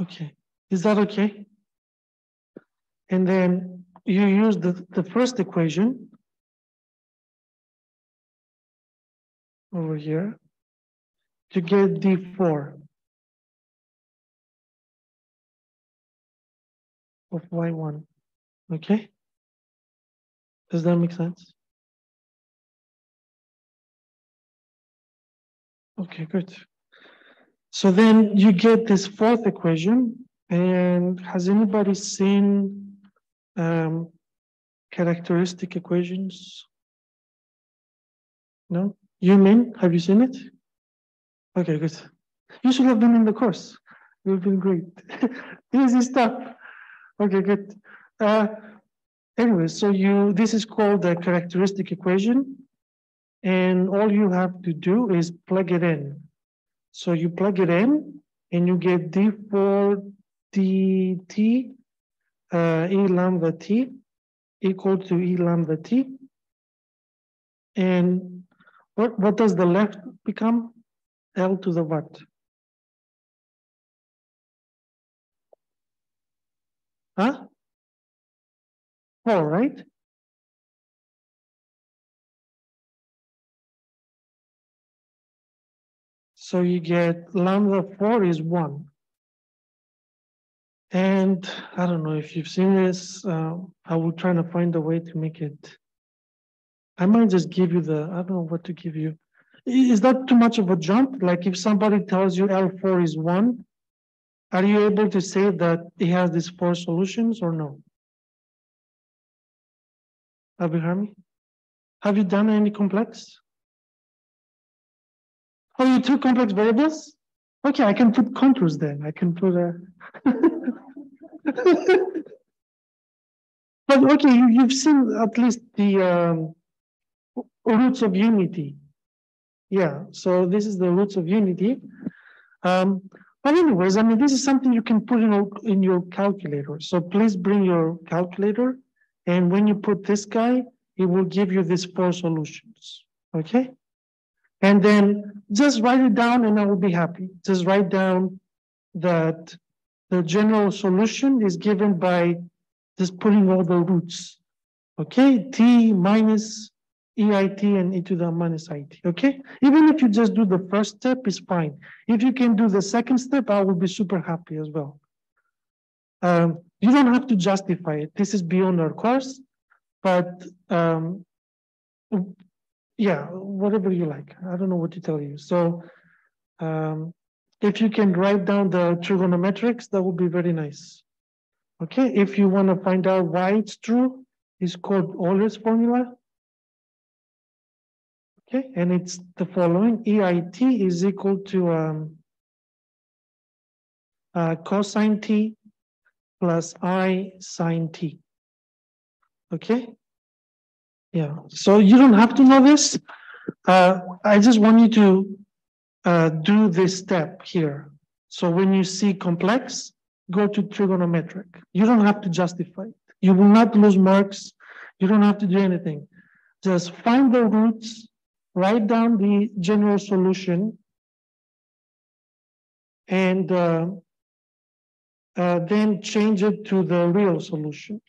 Okay. Is that okay? And then you use the, the first equation over here to get d4 of y1. Okay? Does that make sense? Okay, good. So then you get this fourth equation. And has anybody seen um, characteristic equations? No? You mean? Have you seen it? Okay, good. You should have been in the course. You've been great. Easy stuff. Okay, good. Uh, anyway, so you this is called the characteristic equation, and all you have to do is plug it in. So you plug it in, and you get d4 dt uh, e lambda t equal to e lambda t. And what, what does the left become? L to the what? Huh? Four, right? So you get lambda four is one. And I don't know if you've seen this, uh, I will try to find a way to make it. I might just give you the, I don't know what to give you. Is that too much of a jump? Like if somebody tells you L4 is one, are you able to say that it has these four solutions or no? Have you heard me? Have you done any complex? Oh, you took complex variables? Okay, I can put contours then. I can put a. but okay, you, have seen at least the um, roots of unity. Yeah, so this is the roots of unity. Um, but anyways, I mean, this is something you can put in, in your calculator. So please bring your calculator. And when you put this guy, it will give you these four solutions, okay? And then just write it down and I will be happy. Just write down that the general solution is given by just putting all the roots. Okay, t minus EIT and e to the minus IT. Okay, even if you just do the first step, is fine. If you can do the second step, I will be super happy as well. Um, you don't have to justify it. This is beyond our course, but um, yeah, whatever you like. I don't know what to tell you. So um, if you can write down the trigonometrics, that would be very nice. Okay, if you want to find out why it's true, it's called Euler's formula. Okay, and it's the following, EIT is equal to um, uh, cosine t plus I sine t. Okay, yeah, so you don't have to know this. Uh, I just want you to uh, do this step here. So when you see complex, go to trigonometric. You don't have to justify it. You will not lose marks. You don't have to do anything. Just find the roots, write down the general solution, and uh, uh, then change it to the real solution.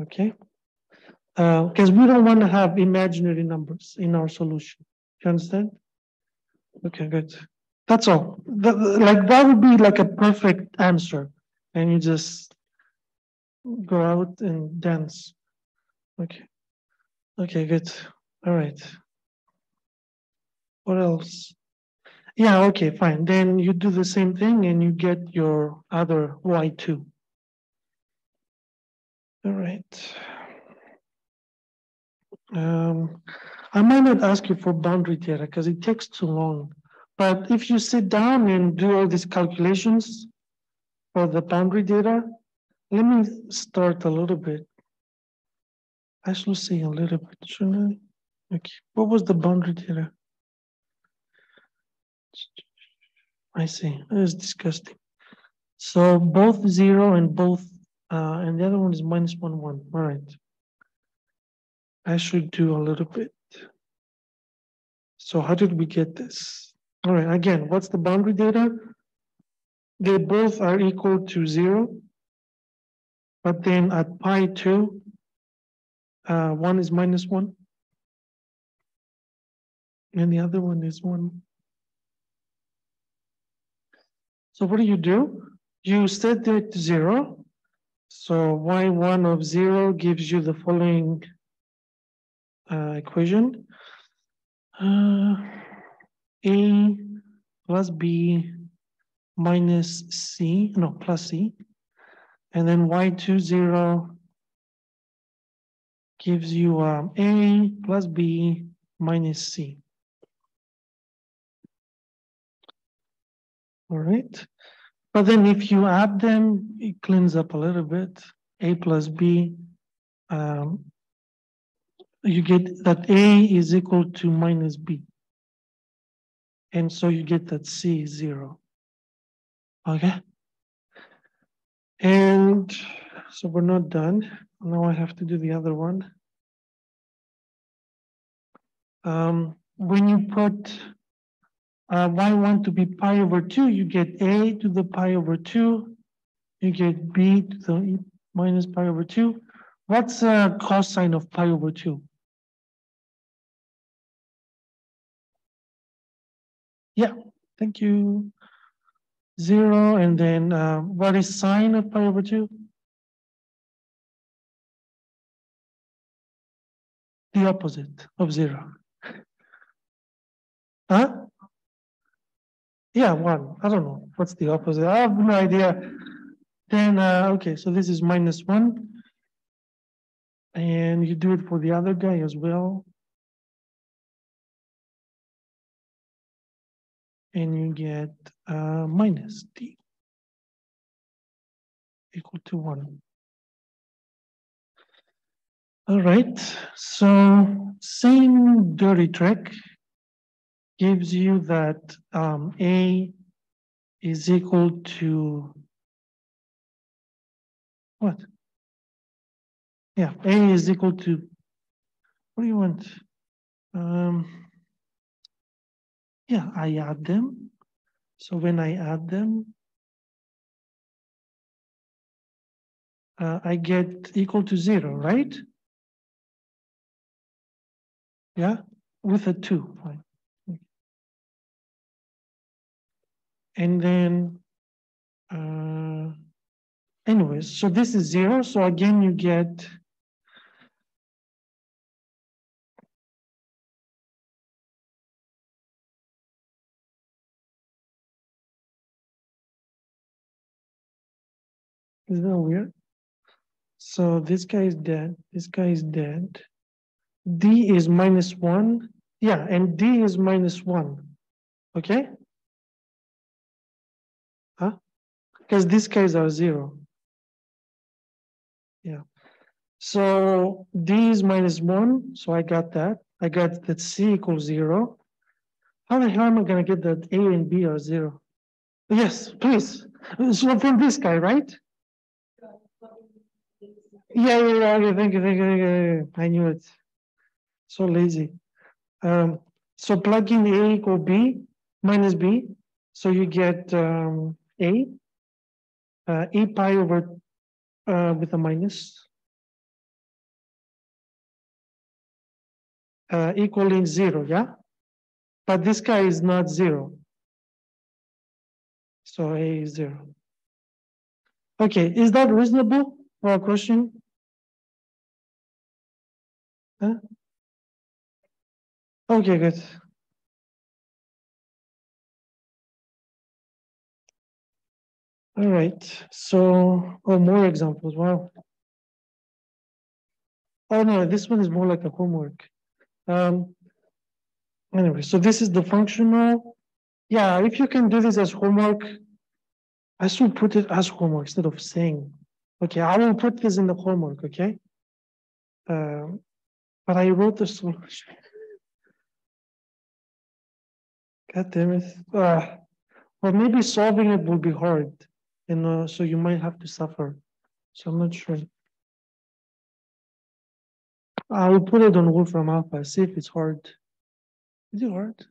Okay? Because uh, we don't want to have imaginary numbers in our solution. You understand? Okay, good. That's all. The, like that would be like a perfect answer, and you just go out and dance. Okay. Okay, good. All right. What else? Yeah, okay, fine. Then you do the same thing and you get your other y2. All right. Um, I might not ask you for boundary data because it takes too long. But if you sit down and do all these calculations for the boundary data, let me start a little bit. I should say a little bit, shouldn't I? Okay, what was the boundary data? I see, that's disgusting. So both zero and both, uh, and the other one is minus one, one, all right. I should do a little bit. So how did we get this? All right, again, what's the boundary data? They both are equal to zero. But then at pi two, uh, one is minus one. And the other one is one. So what do you do? You set to zero. So y1 of zero gives you the following uh, equation. Uh, a plus b minus c, no, plus c. And then y2 zero gives you um, a plus b minus c. All right. But then if you add them, it cleans up a little bit. A plus b um, you get that A is equal to minus B. And so you get that C is zero. Okay? And so we're not done. Now I have to do the other one. Um, when you put uh, y1 to be pi over 2, you get a to the pi over 2. You get b to the minus pi over 2. What's the cosine of pi over 2? Yeah, thank you. Zero, and then uh, what is sine of pi over two? The opposite of zero. Huh? Yeah, one. I don't know. What's the opposite? I have no idea. Then, uh, okay, so this is minus one. And you do it for the other guy as well. and you get uh, minus d equal to 1. All right, so same dirty trick gives you that um, A is equal to what? Yeah, A is equal to, what do you want? Um, yeah, I add them. So when I add them, uh, I get equal to zero, right? Yeah, with a two. Fine. And then, uh, anyways, so this is zero. So again, you get Isn't that weird? So this guy is dead. This guy is dead. D is minus one. Yeah, and D is minus one. Okay? Because these guys are zero. Yeah. So D is minus one. So I got that. I got that C equals zero. How the hell am I going to get that A and B are zero? Yes, please. So from this guy, right? Yeah, yeah, yeah. Okay, thank you, thank you, thank you. I knew it. So lazy. Um, so plug in A equal B minus B. So you get um, A, uh, A pi over uh, with a minus. Uh, equaling zero, yeah? But this guy is not zero. So A is zero. Okay, is that reasonable for a question? Huh? Okay, good. All right, so, oh, more examples, wow. Oh, no, this one is more like a homework. Um, anyway, so this is the functional. Yeah, if you can do this as homework, I should put it as homework instead of saying. Okay, I will put this in the homework, okay? Um, but I wrote the solution. God damn it. Uh, well, maybe solving it will be hard, you uh, know, so you might have to suffer. So I'm not sure. I will put it on Wolfram Alpha, see if it's hard. Is it hard?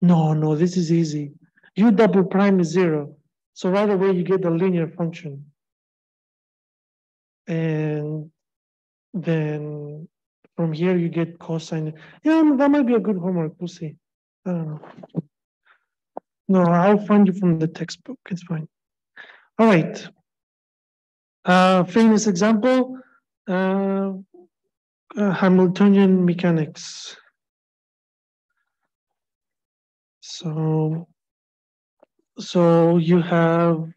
No, no, this is easy. U double prime is zero. So right away you get the linear function. And then from here you get cosine. Yeah, that might be a good homework. We'll see. I don't know. No, I'll find you from the textbook. It's fine. All right. Uh, famous example, uh, uh, Hamiltonian mechanics. So, so you have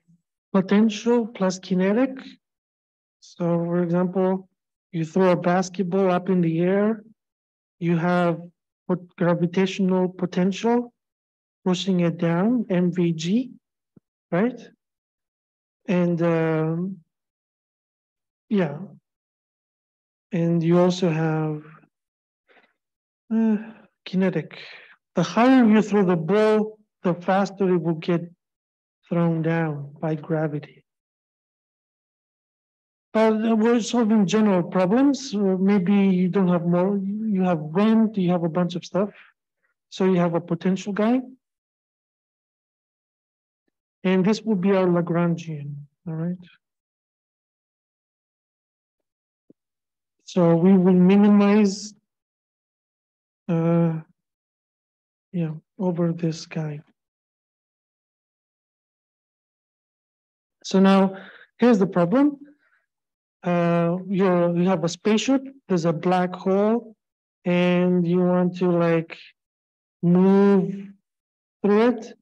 potential plus kinetic. So, for example, you throw a basketball up in the air, you have gravitational potential pushing it down, MVG, right? And um, yeah, and you also have uh, kinetic. The higher you throw the ball, the faster it will get thrown down by gravity. But we're solving general problems. maybe you don't have more, you have wind, you have a bunch of stuff. So you have a potential guy. And this will be our Lagrangian, all right? So we will minimize, uh, yeah, over this guy. So now here's the problem. Uh, you you have a spaceship, there's a black hole, and you want to like move through it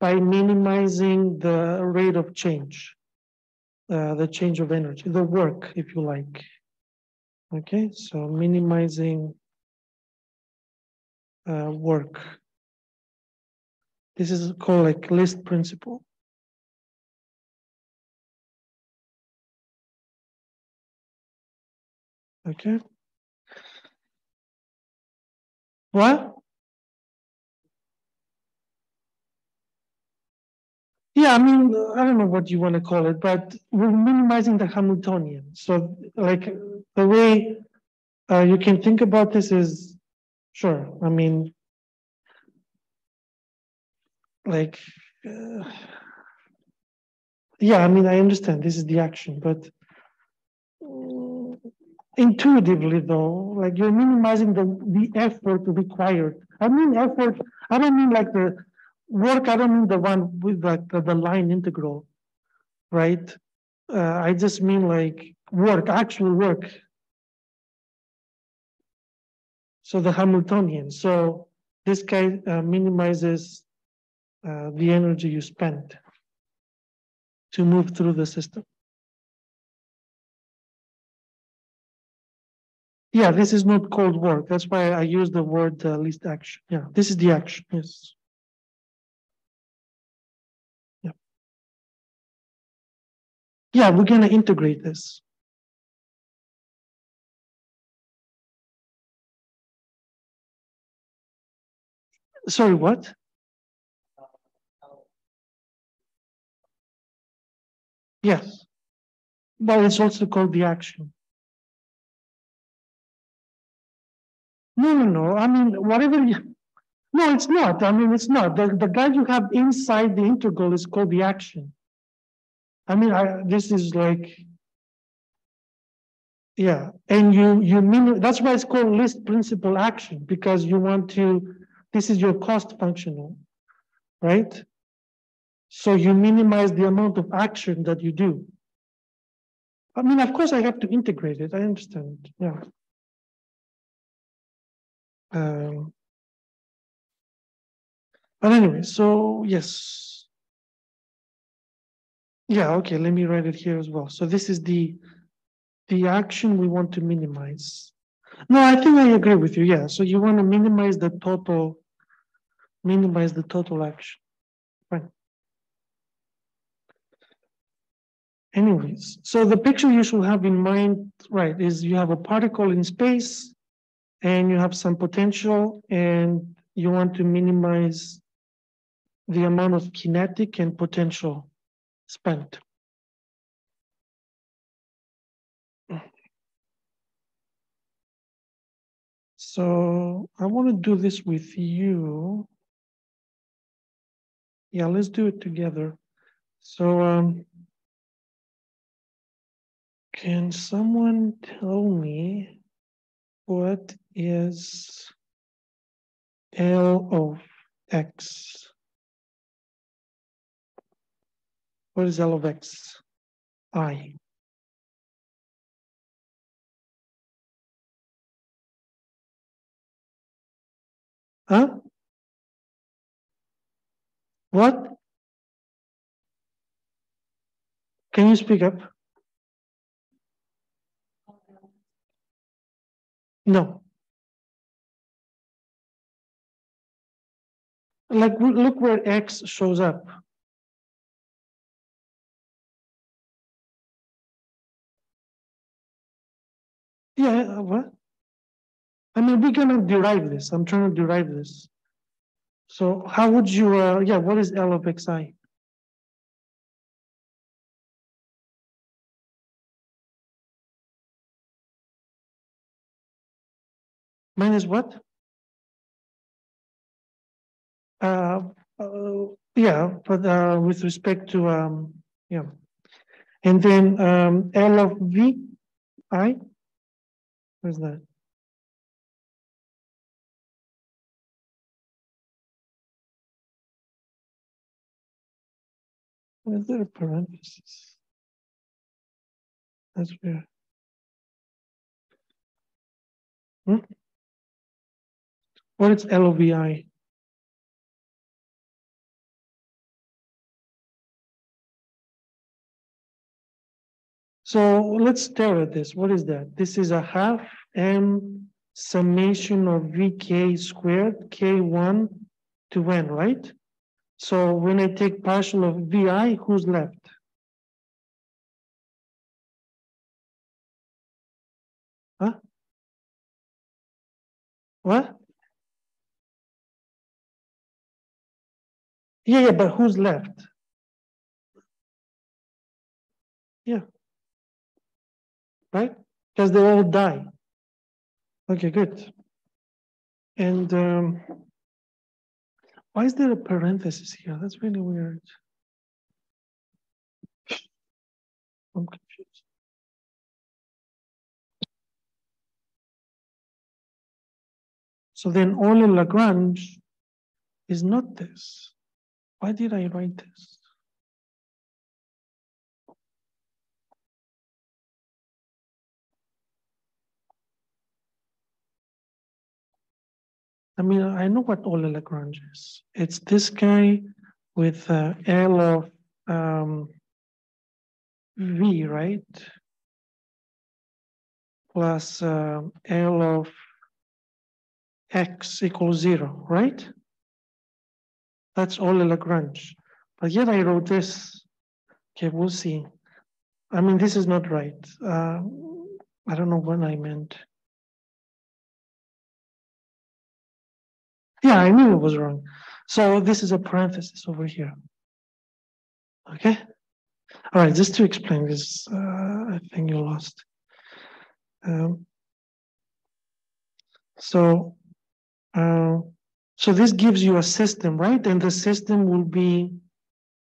by minimizing the rate of change, uh, the change of energy, the work, if you like. Okay, so minimizing uh, work. This is called like least principle. Okay. What? Yeah, I mean, I don't know what you want to call it, but we're minimizing the Hamiltonian. So, like, the way uh, you can think about this is sure. I mean, like, uh, yeah, I mean, I understand this is the action, but uh, intuitively, though, like you're minimizing the, the effort required. I mean, effort, I don't mean like the work, I don't mean the one with like the, the line integral, right? Uh, I just mean like work, actual work. So the Hamiltonian. So this guy uh, minimizes uh, the energy you spend to move through the system. Yeah, this is not called work. That's why I use the word uh, least action. Yeah, this is the action. Yes. Yeah, we're going to integrate this. Sorry, what? Yes. But it's also called the action. No, no, no. I mean, whatever you. No, it's not. I mean, it's not. The, the guy you have inside the integral is called the action. I mean, I, this is like, yeah, and you you mean that's why it's called least principle action because you want to. This is your cost functional, right? So you minimize the amount of action that you do. I mean, of course, I have to integrate it. I understand. Yeah. Um, but anyway, so yes, Yeah, okay, let me write it here as well. So this is the, the action we want to minimize. No, I think I agree with you, yeah. So you want to minimize the total, minimize the total action. Fine. Anyways, so the picture you should have in mind, right, is you have a particle in space and you have some potential and you want to minimize the amount of kinetic and potential spent. So I want to do this with you. Yeah, let's do it together. So um, can someone tell me what is L of X? What is L of X? I. Huh? What? Can you speak up? No. Like, look where X shows up. Yeah, what? I mean, we're gonna derive this. I'm trying to derive this. So how would you, uh, yeah, what is L of xi? Minus what? Uh, uh, yeah, but uh, with respect to, um, yeah. And then um, L of V, I, where's that? Is there a parenthesis? That's weird. Hmm? What is LOVI? So let's stare at this. What is that? This is a half m summation of vk squared k1 to n, right? So when I take partial of vi, who's left? Huh? What? Yeah, yeah, but who's left? Yeah. Right? Because they all die. Okay, good. And um, why is there a parenthesis here? That's really weird. I'm confused. So then Euler Lagrange is not this. Why did I write this? I mean, I know what Euler Lagrange is. It's this guy with uh, L of um, V, right? Plus uh, L of X equals zero, right? That's Euler Lagrange. But yet I wrote this. Okay, we'll see. I mean, this is not right. Uh, I don't know what I meant. Yeah, I knew it was wrong. So this is a parenthesis over here. Okay. All right, just to explain this, uh, I think you lost. Um, so, uh, so this gives you a system, right? And the system will be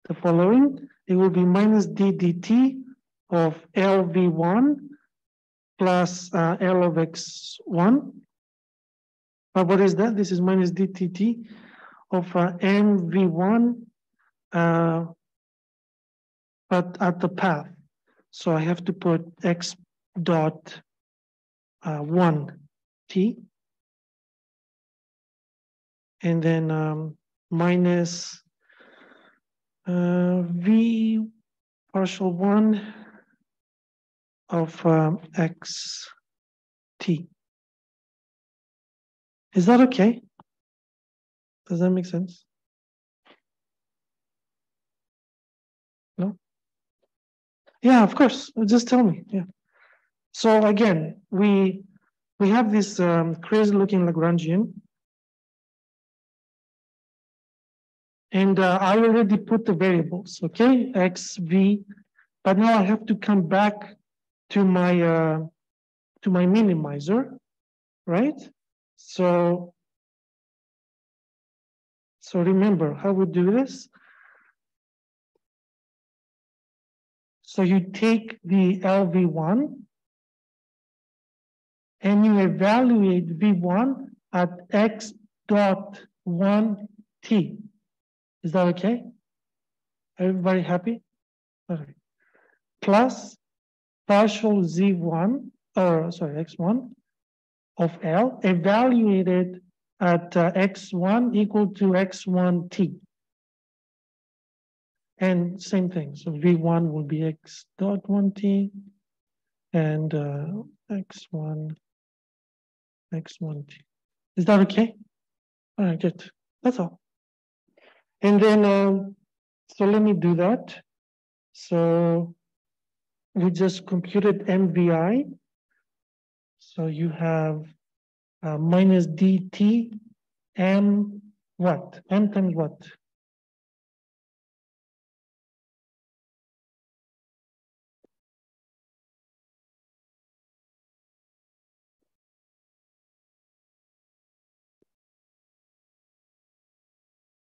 the following. It will be minus d dt of LV1 plus uh, L of x1 but what is that? This is minus dtt of uh, mv1, uh, but at the path. So I have to put x dot uh, 1 t, and then um, minus uh, v, partial one of um, x t. Is that okay? Does that make sense? No? Yeah, of course. Just tell me. Yeah. So again, we we have this um, crazy looking Lagrangian. And uh, I already put the variables, okay, x, v, but now I have to come back to my uh, to my minimizer, right? So, so remember how we do this. So you take the LV1 and you evaluate V1 at x dot 1 t. Is that okay? Everybody happy? Okay. Plus partial z1, or sorry, x1 of L evaluated at uh, x1 equal to x1t. And same thing, so v1 will be x dot 1t and uh, x1, x1t. Is that okay? All right, good. That's all. And then, um, so let me do that. So we just computed MVI. So you have uh, minus dt m what? m times what?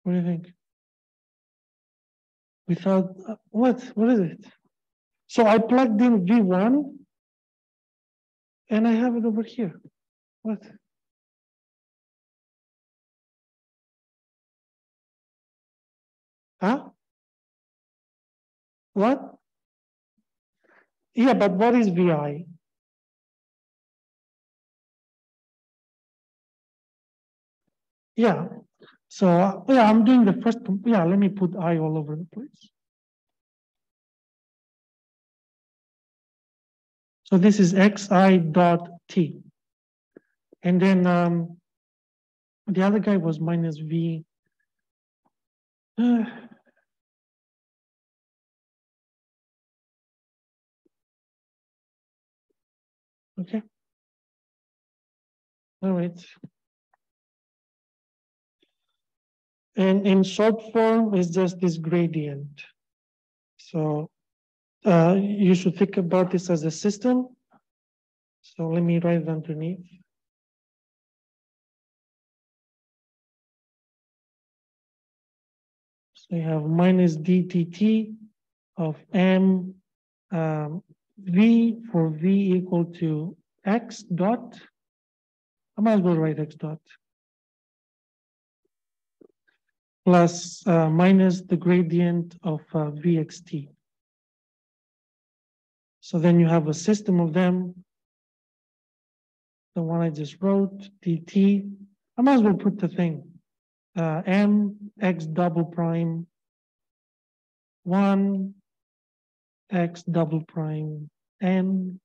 What do you think? Without, uh, what, what is it? So I plugged in V1 and I have it over here. What? Huh? What? Yeah, but what is VI? Yeah, so uh, yeah, I'm doing the first, yeah, let me put I all over the place. So this is xi dot t. And then um, the other guy was minus v. Okay. All right. And in short form, it's just this gradient. So uh, you should think about this as a system. So let me write it underneath. So you have minus dtt of m um, v for v equal to x dot. I might as well write x dot. Plus uh, minus the gradient of uh, vxt. So then you have a system of them. The one I just wrote, dt. I might as well put the thing. Uh, m x double prime 1 x double prime n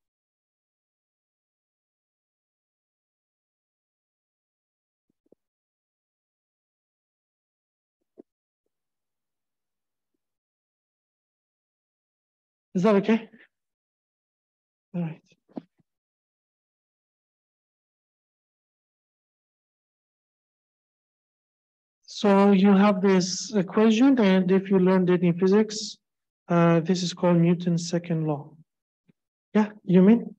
Is that okay? All right. So you have this equation, and if you learned it in physics, uh, this is called Newton's second law. Yeah, you mean?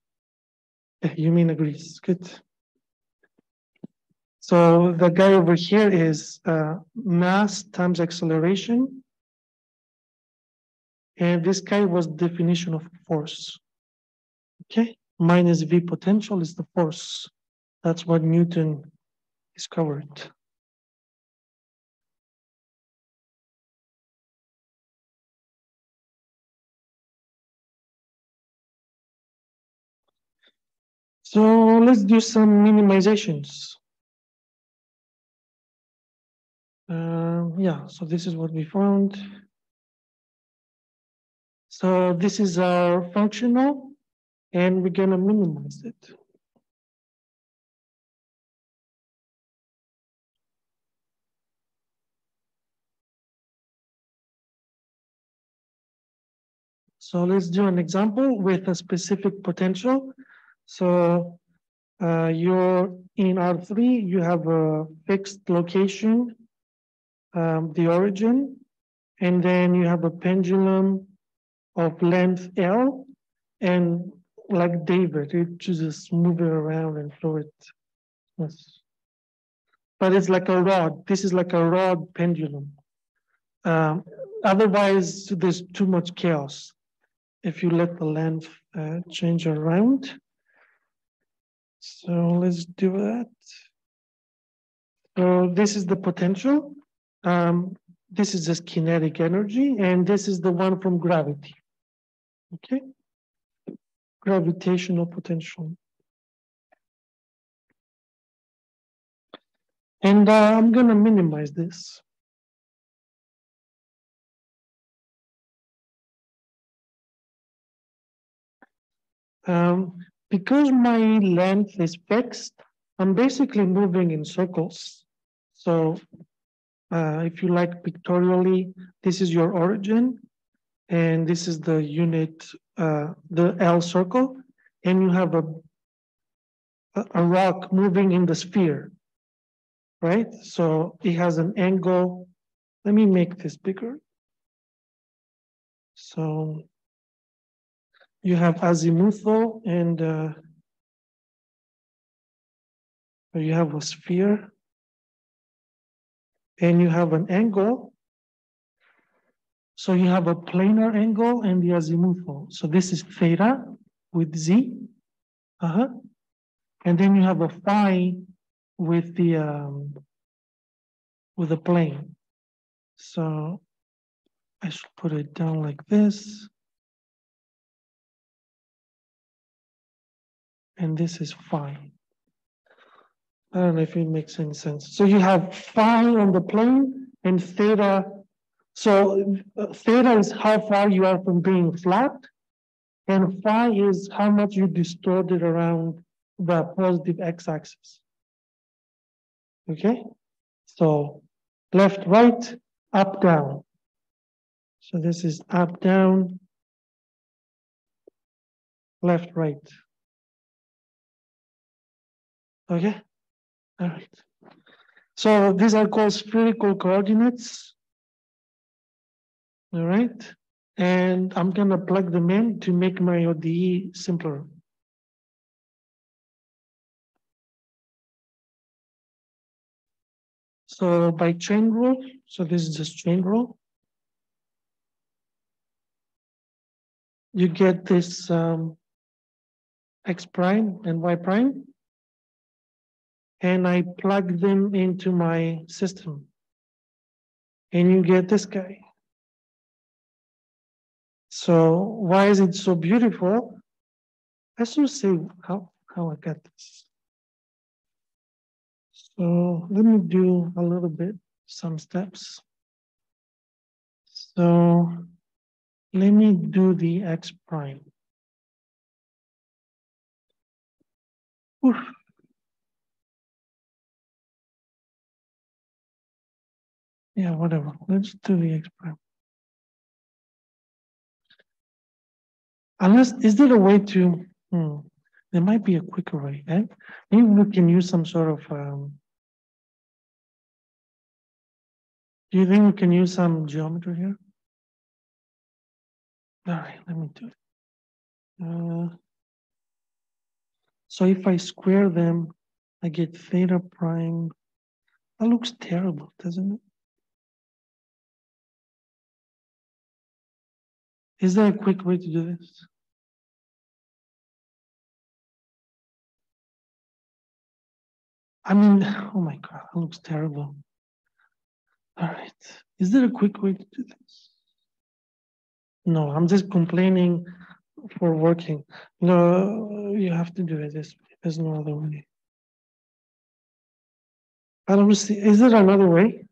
Yeah, you mean agrees. Good. So the guy over here is uh, mass times acceleration. And this guy was definition of force. Okay, minus V potential is the force. That's what Newton discovered. So let's do some minimizations. Um, yeah, so this is what we found. So this is our functional and we're gonna minimize it. So let's do an example with a specific potential. So uh, you're in R3, you have a fixed location, um, the origin, and then you have a pendulum of length L, and like David, it just move it around and throw it. Yes. But it's like a rod. This is like a rod pendulum. Um, otherwise, there's too much chaos if you let the length uh, change around. So let's do that. So this is the potential. Um, this is just kinetic energy, and this is the one from gravity. Okay? Gravitational potential. And uh, I'm going to minimize this. Um, because my length is fixed, I'm basically moving in circles. So uh, if you like pictorially, this is your origin, and this is the unit, uh, the L circle, and you have a, a rock moving in the sphere, right? So it has an angle. Let me make this bigger. So you have azimuthal and uh, you have a sphere and you have an angle. So you have a planar angle and the azimuthal. So this is theta with z. Uh-huh. And then you have a phi with the um, with the plane. So I should put it down like this. and this is phi. I don't know if it makes any sense. So you have phi on the plane and theta. So uh, theta is how far you are from being flat, and phi is how much you distorted around the positive x-axis. Okay, so left, right, up, down. So this is up, down, left, right. Okay, all right. So these are called spherical coordinates. All right, and I'm gonna plug them in to make my ODE simpler. So by chain rule, so this is just chain rule. You get this um, x prime and y prime and I plug them into my system. And you get this guy. So why is it so beautiful? I should see how, how I got this. So let me do a little bit, some steps. So let me do the X prime. Oof. Yeah, whatever. Let's do the X prime. Unless, is there a way to, hmm, there might be a quicker way, eh? Maybe we can use some sort of, um, do you think we can use some geometry here? All right, let me do it. Uh, so if I square them, I get theta prime. That looks terrible, doesn't it? Is there a quick way to do this? I mean, oh my God, it looks terrible. All right. Is there a quick way to do this? No, I'm just complaining for working. No, you have to do it this way. There's no other way. I don't see. Is there another way?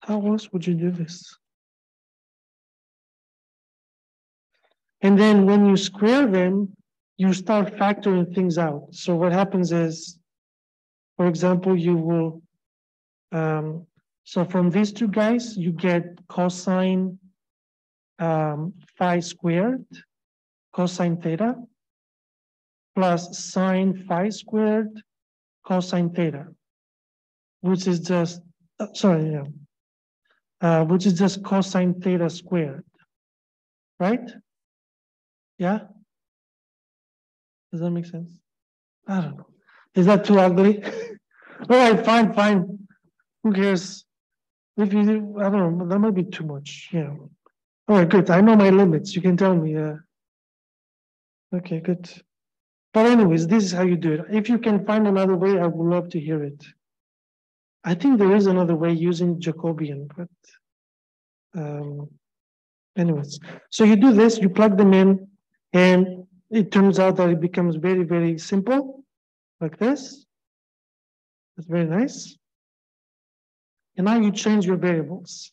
How else would you do this? And then when you square them, you start factoring things out. So what happens is, for example, you will, um, so from these two guys, you get cosine um, phi squared, cosine theta, plus sine phi squared, cosine theta, which is just, uh, sorry, yeah, uh, which is just cosine theta squared, right? Yeah? Does that make sense? I don't know. Is that too ugly? All right, fine, fine. Who cares? If you, I don't know, that might be too much. Yeah. All right, good. I know my limits. You can tell me. Uh, okay, good. But anyways, this is how you do it. If you can find another way, I would love to hear it. I think there is another way using Jacobian, but um, anyways. So you do this, you plug them in, and it turns out that it becomes very, very simple, like this. That's very nice. And now you change your variables.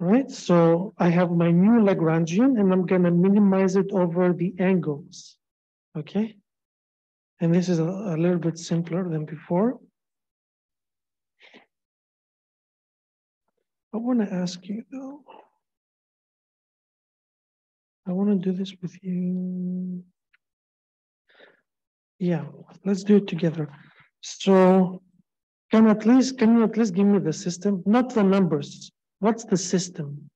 Right, so I have my new Lagrangian and I'm gonna minimize it over the angles, okay? And this is a, a little bit simpler than before. I wanna ask you though. I wanna do this with you. Yeah, let's do it together. So can at least, can you at least give me the system, not the numbers, What's the system?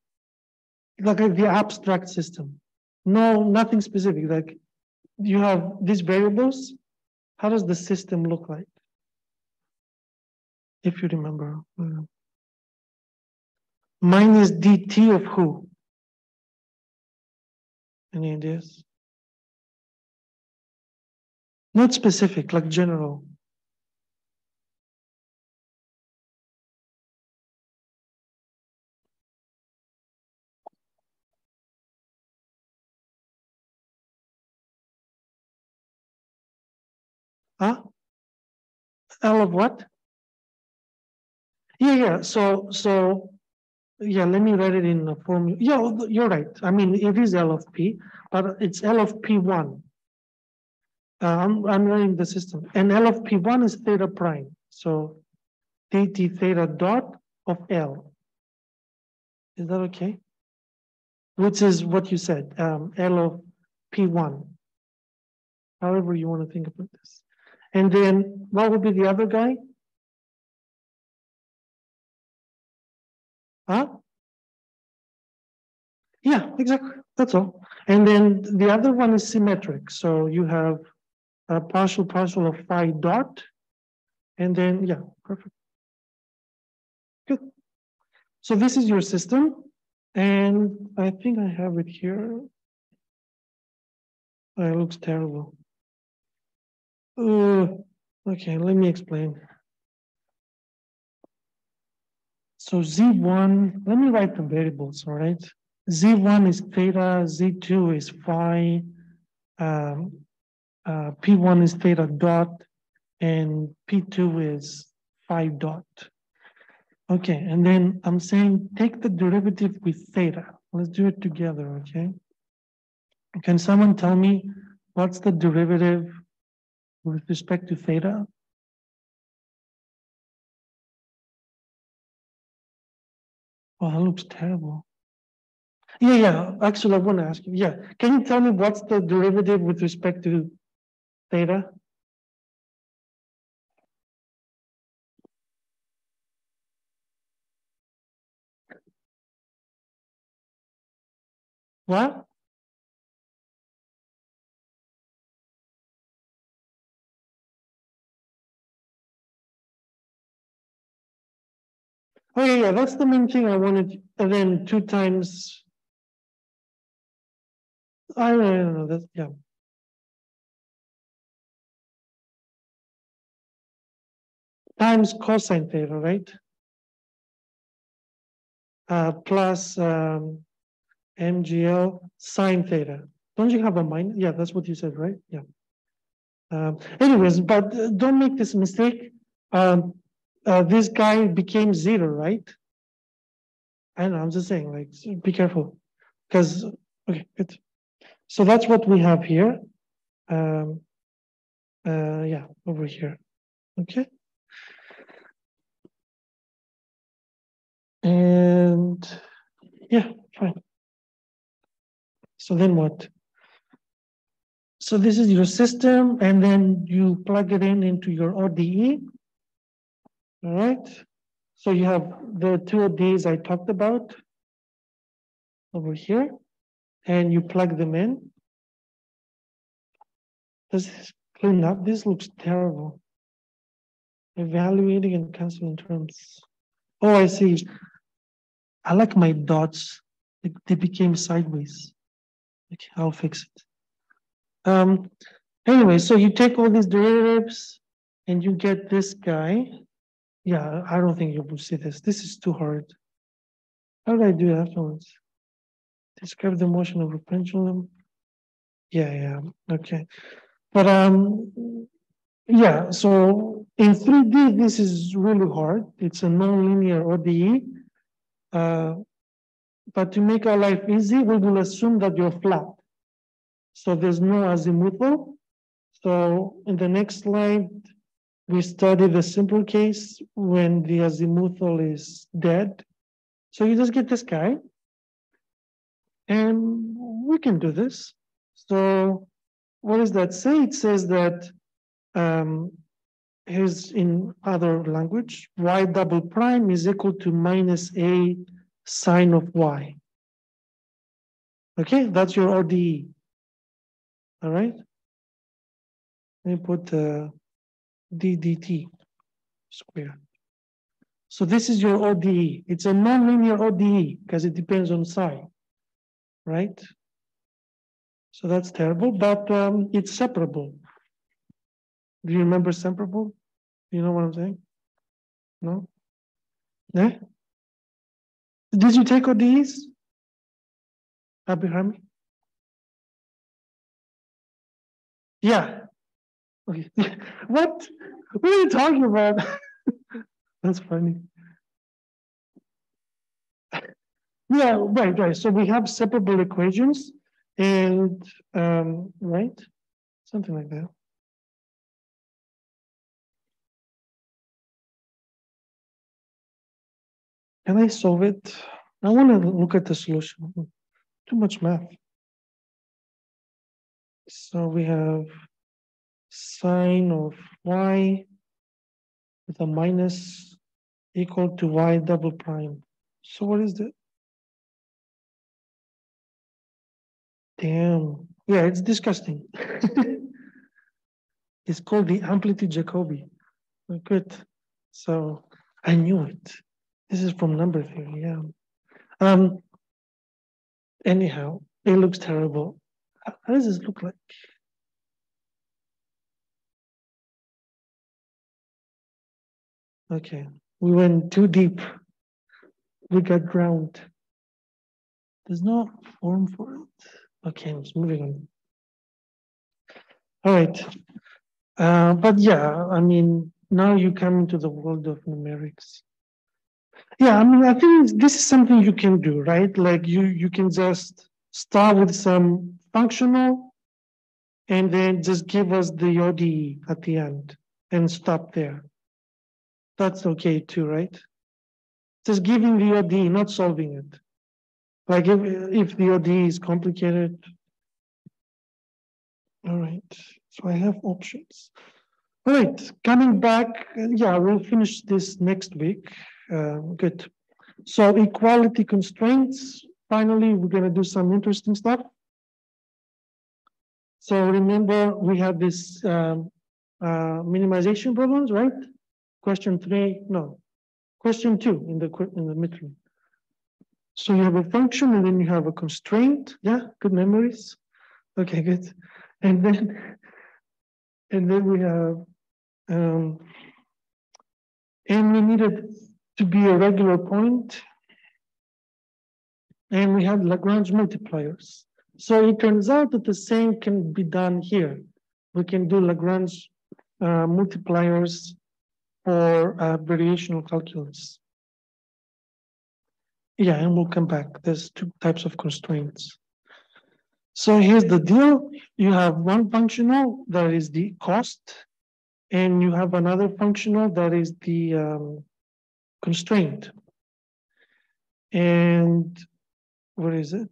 Like the abstract system. No, nothing specific. Like you have these variables. How does the system look like? If you remember. Uh, mine is dt of who? Any ideas? Not specific, like general. Huh? L of what? Yeah, yeah. So, so, yeah. Let me write it in the form. Yeah, you're right. I mean, it is L of P, but it's L of P one. Uh, I'm I'm writing the system, and L of P one is theta prime. So, dt theta dot of L. Is that okay? Which is what you said, um, L of P one. However you want to think about this. And then what would be the other guy? Huh? Yeah, exactly. That's all. And then the other one is symmetric. So you have a partial partial of phi dot. And then, yeah, perfect. Good. So this is your system. And I think I have it here. It looks terrible. Uh, okay, let me explain. So Z1, let me write the variables, all right? Z1 is theta, Z2 is phi, um, uh, P1 is theta dot, and P2 is phi dot. Okay, and then I'm saying take the derivative with theta. Let's do it together, okay? Can someone tell me what's the derivative with respect to theta? Oh, that looks terrible. Yeah, yeah. Actually, I want to ask you. Yeah, can you tell me what's the derivative with respect to theta? What? Oh yeah, yeah, that's the main thing I wanted. And then two times. I don't know, I don't know that's yeah. Times cosine theta, right? Uh, plus um, MGL sine theta. Don't you have a mind? Yeah, that's what you said, right? Yeah. Um, anyways, but uh, don't make this mistake. Um, uh, this guy became zero, right? I know, I'm just saying, like, be careful. Because Okay, good. So that's what we have here. Um, uh, yeah, over here. Okay. And yeah, fine. So then what? So this is your system, and then you plug it in into your ODE. All right. So you have the two ODEs I talked about over here, and you plug them in. This clean up? This looks terrible. Evaluating and canceling terms. Oh, I see. I like my dots. They, they became sideways. Okay, I'll fix it. Um, anyway, so you take all these derivatives and you get this guy. Yeah, I don't think you will see this. This is too hard. How do I do afterwards? Describe the motion of a pendulum. Yeah, yeah, okay. But um, yeah, so in 3D, this is really hard. It's a nonlinear ODE. Uh, but to make our life easy, we will assume that you're flat. So there's no azimuthal. So in the next slide, we study the simple case when the azimuthal is dead. So you just get this guy. And we can do this. So what does that say? It says that um, here's in other language, y double prime is equal to minus a sine of y. Okay, that's your ODE. All right. Let me put uh, d dt square. So this is your ODE. It's a nonlinear ODE because it depends on psi, right? So that's terrible, but um, it's separable. Do you remember separable? You know what I'm saying? No? Yeah? Did you take ODEs? Abihami? Yeah. Okay. what? What are you talking about? That's funny. Yeah, right, right. So we have separable equations and, um, right? Something like that. Can I solve it? I want to look at the solution. Too much math. So we have sine of y with a minus equal to y double prime. So what is that? Damn. Yeah, it's disgusting. it's called the amplitude Jacobi. Good. So I knew it. This is from number theory, yeah. Um, anyhow, it looks terrible. How does this look like? Okay, we went too deep. We got drowned. There's no form for it. Okay, I'm moving on. All right. Uh, but yeah, I mean, now you come into the world of numerics. Yeah, I mean, I think this is something you can do, right? Like you, you can just start with some functional and then just give us the ODE at the end and stop there. That's okay too, right? Just giving the ODE, not solving it. Like if, if the ODE is complicated. All right, so I have options. All right, coming back, yeah, we'll finish this next week. Uh, good. So equality constraints. Finally, we're going to do some interesting stuff. So remember, we have this um, uh, minimization problems, right? Question three, no. Question two in the in the midterm. So you have a function and then you have a constraint. Yeah, good memories. Okay, good. And then and then we have um, and we needed to be a regular point. And we have Lagrange multipliers. So it turns out that the same can be done here. We can do Lagrange uh, multipliers for uh, variational calculus. Yeah, and we'll come back. There's two types of constraints. So here's the deal. You have one functional that is the cost, and you have another functional that is the um, constraint. And what is it?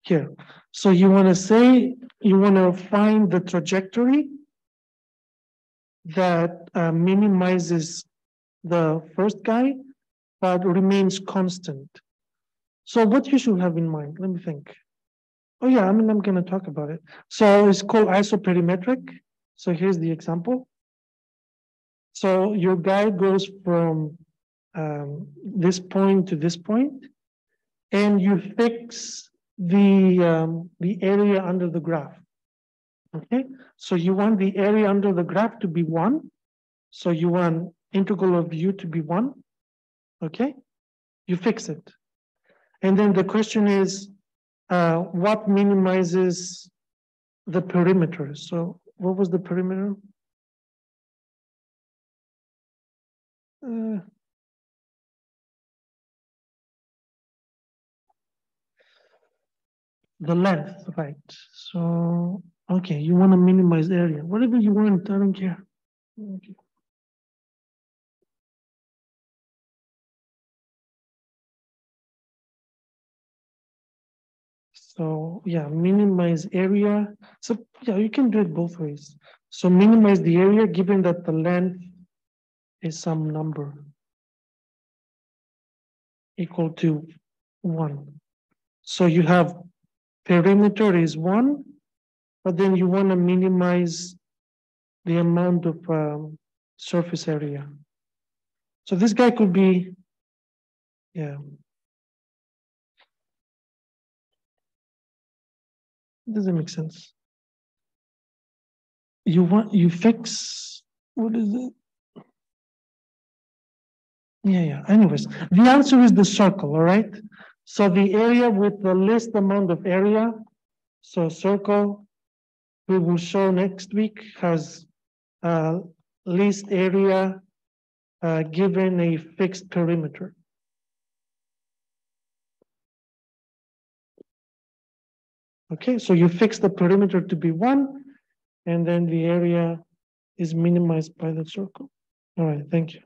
Here. So you want to say, you want to find the trajectory that uh, minimizes the first guy, but remains constant. So what you should have in mind, let me think. Oh yeah, I mean, I'm gonna talk about it. So it's called isoperimetric. So here's the example. So your guy goes from um, this point to this point, and you fix the um, the area under the graph. Okay, so you want the area under the graph to be one. So you want integral of u to be one. Okay, you fix it. And then the question is, uh, what minimizes the perimeter? So what was the perimeter? Uh, the length, right? So, okay, you want to minimize area, whatever you want, I don't care. Okay. So yeah, minimize area. So yeah, you can do it both ways. So minimize the area given that the length is some number equal to one. So you have perimeter is one, but then you want to minimize the amount of um, surface area. So this guy could be, yeah. Doesn't make sense. You want, you fix, what is it? Yeah, yeah. Anyways, the answer is the circle, all right? So the area with the least amount of area, so circle, we will show next week has uh, least area uh, given a fixed perimeter. Okay, so you fix the perimeter to be one, and then the area is minimized by the circle. All right, thank you.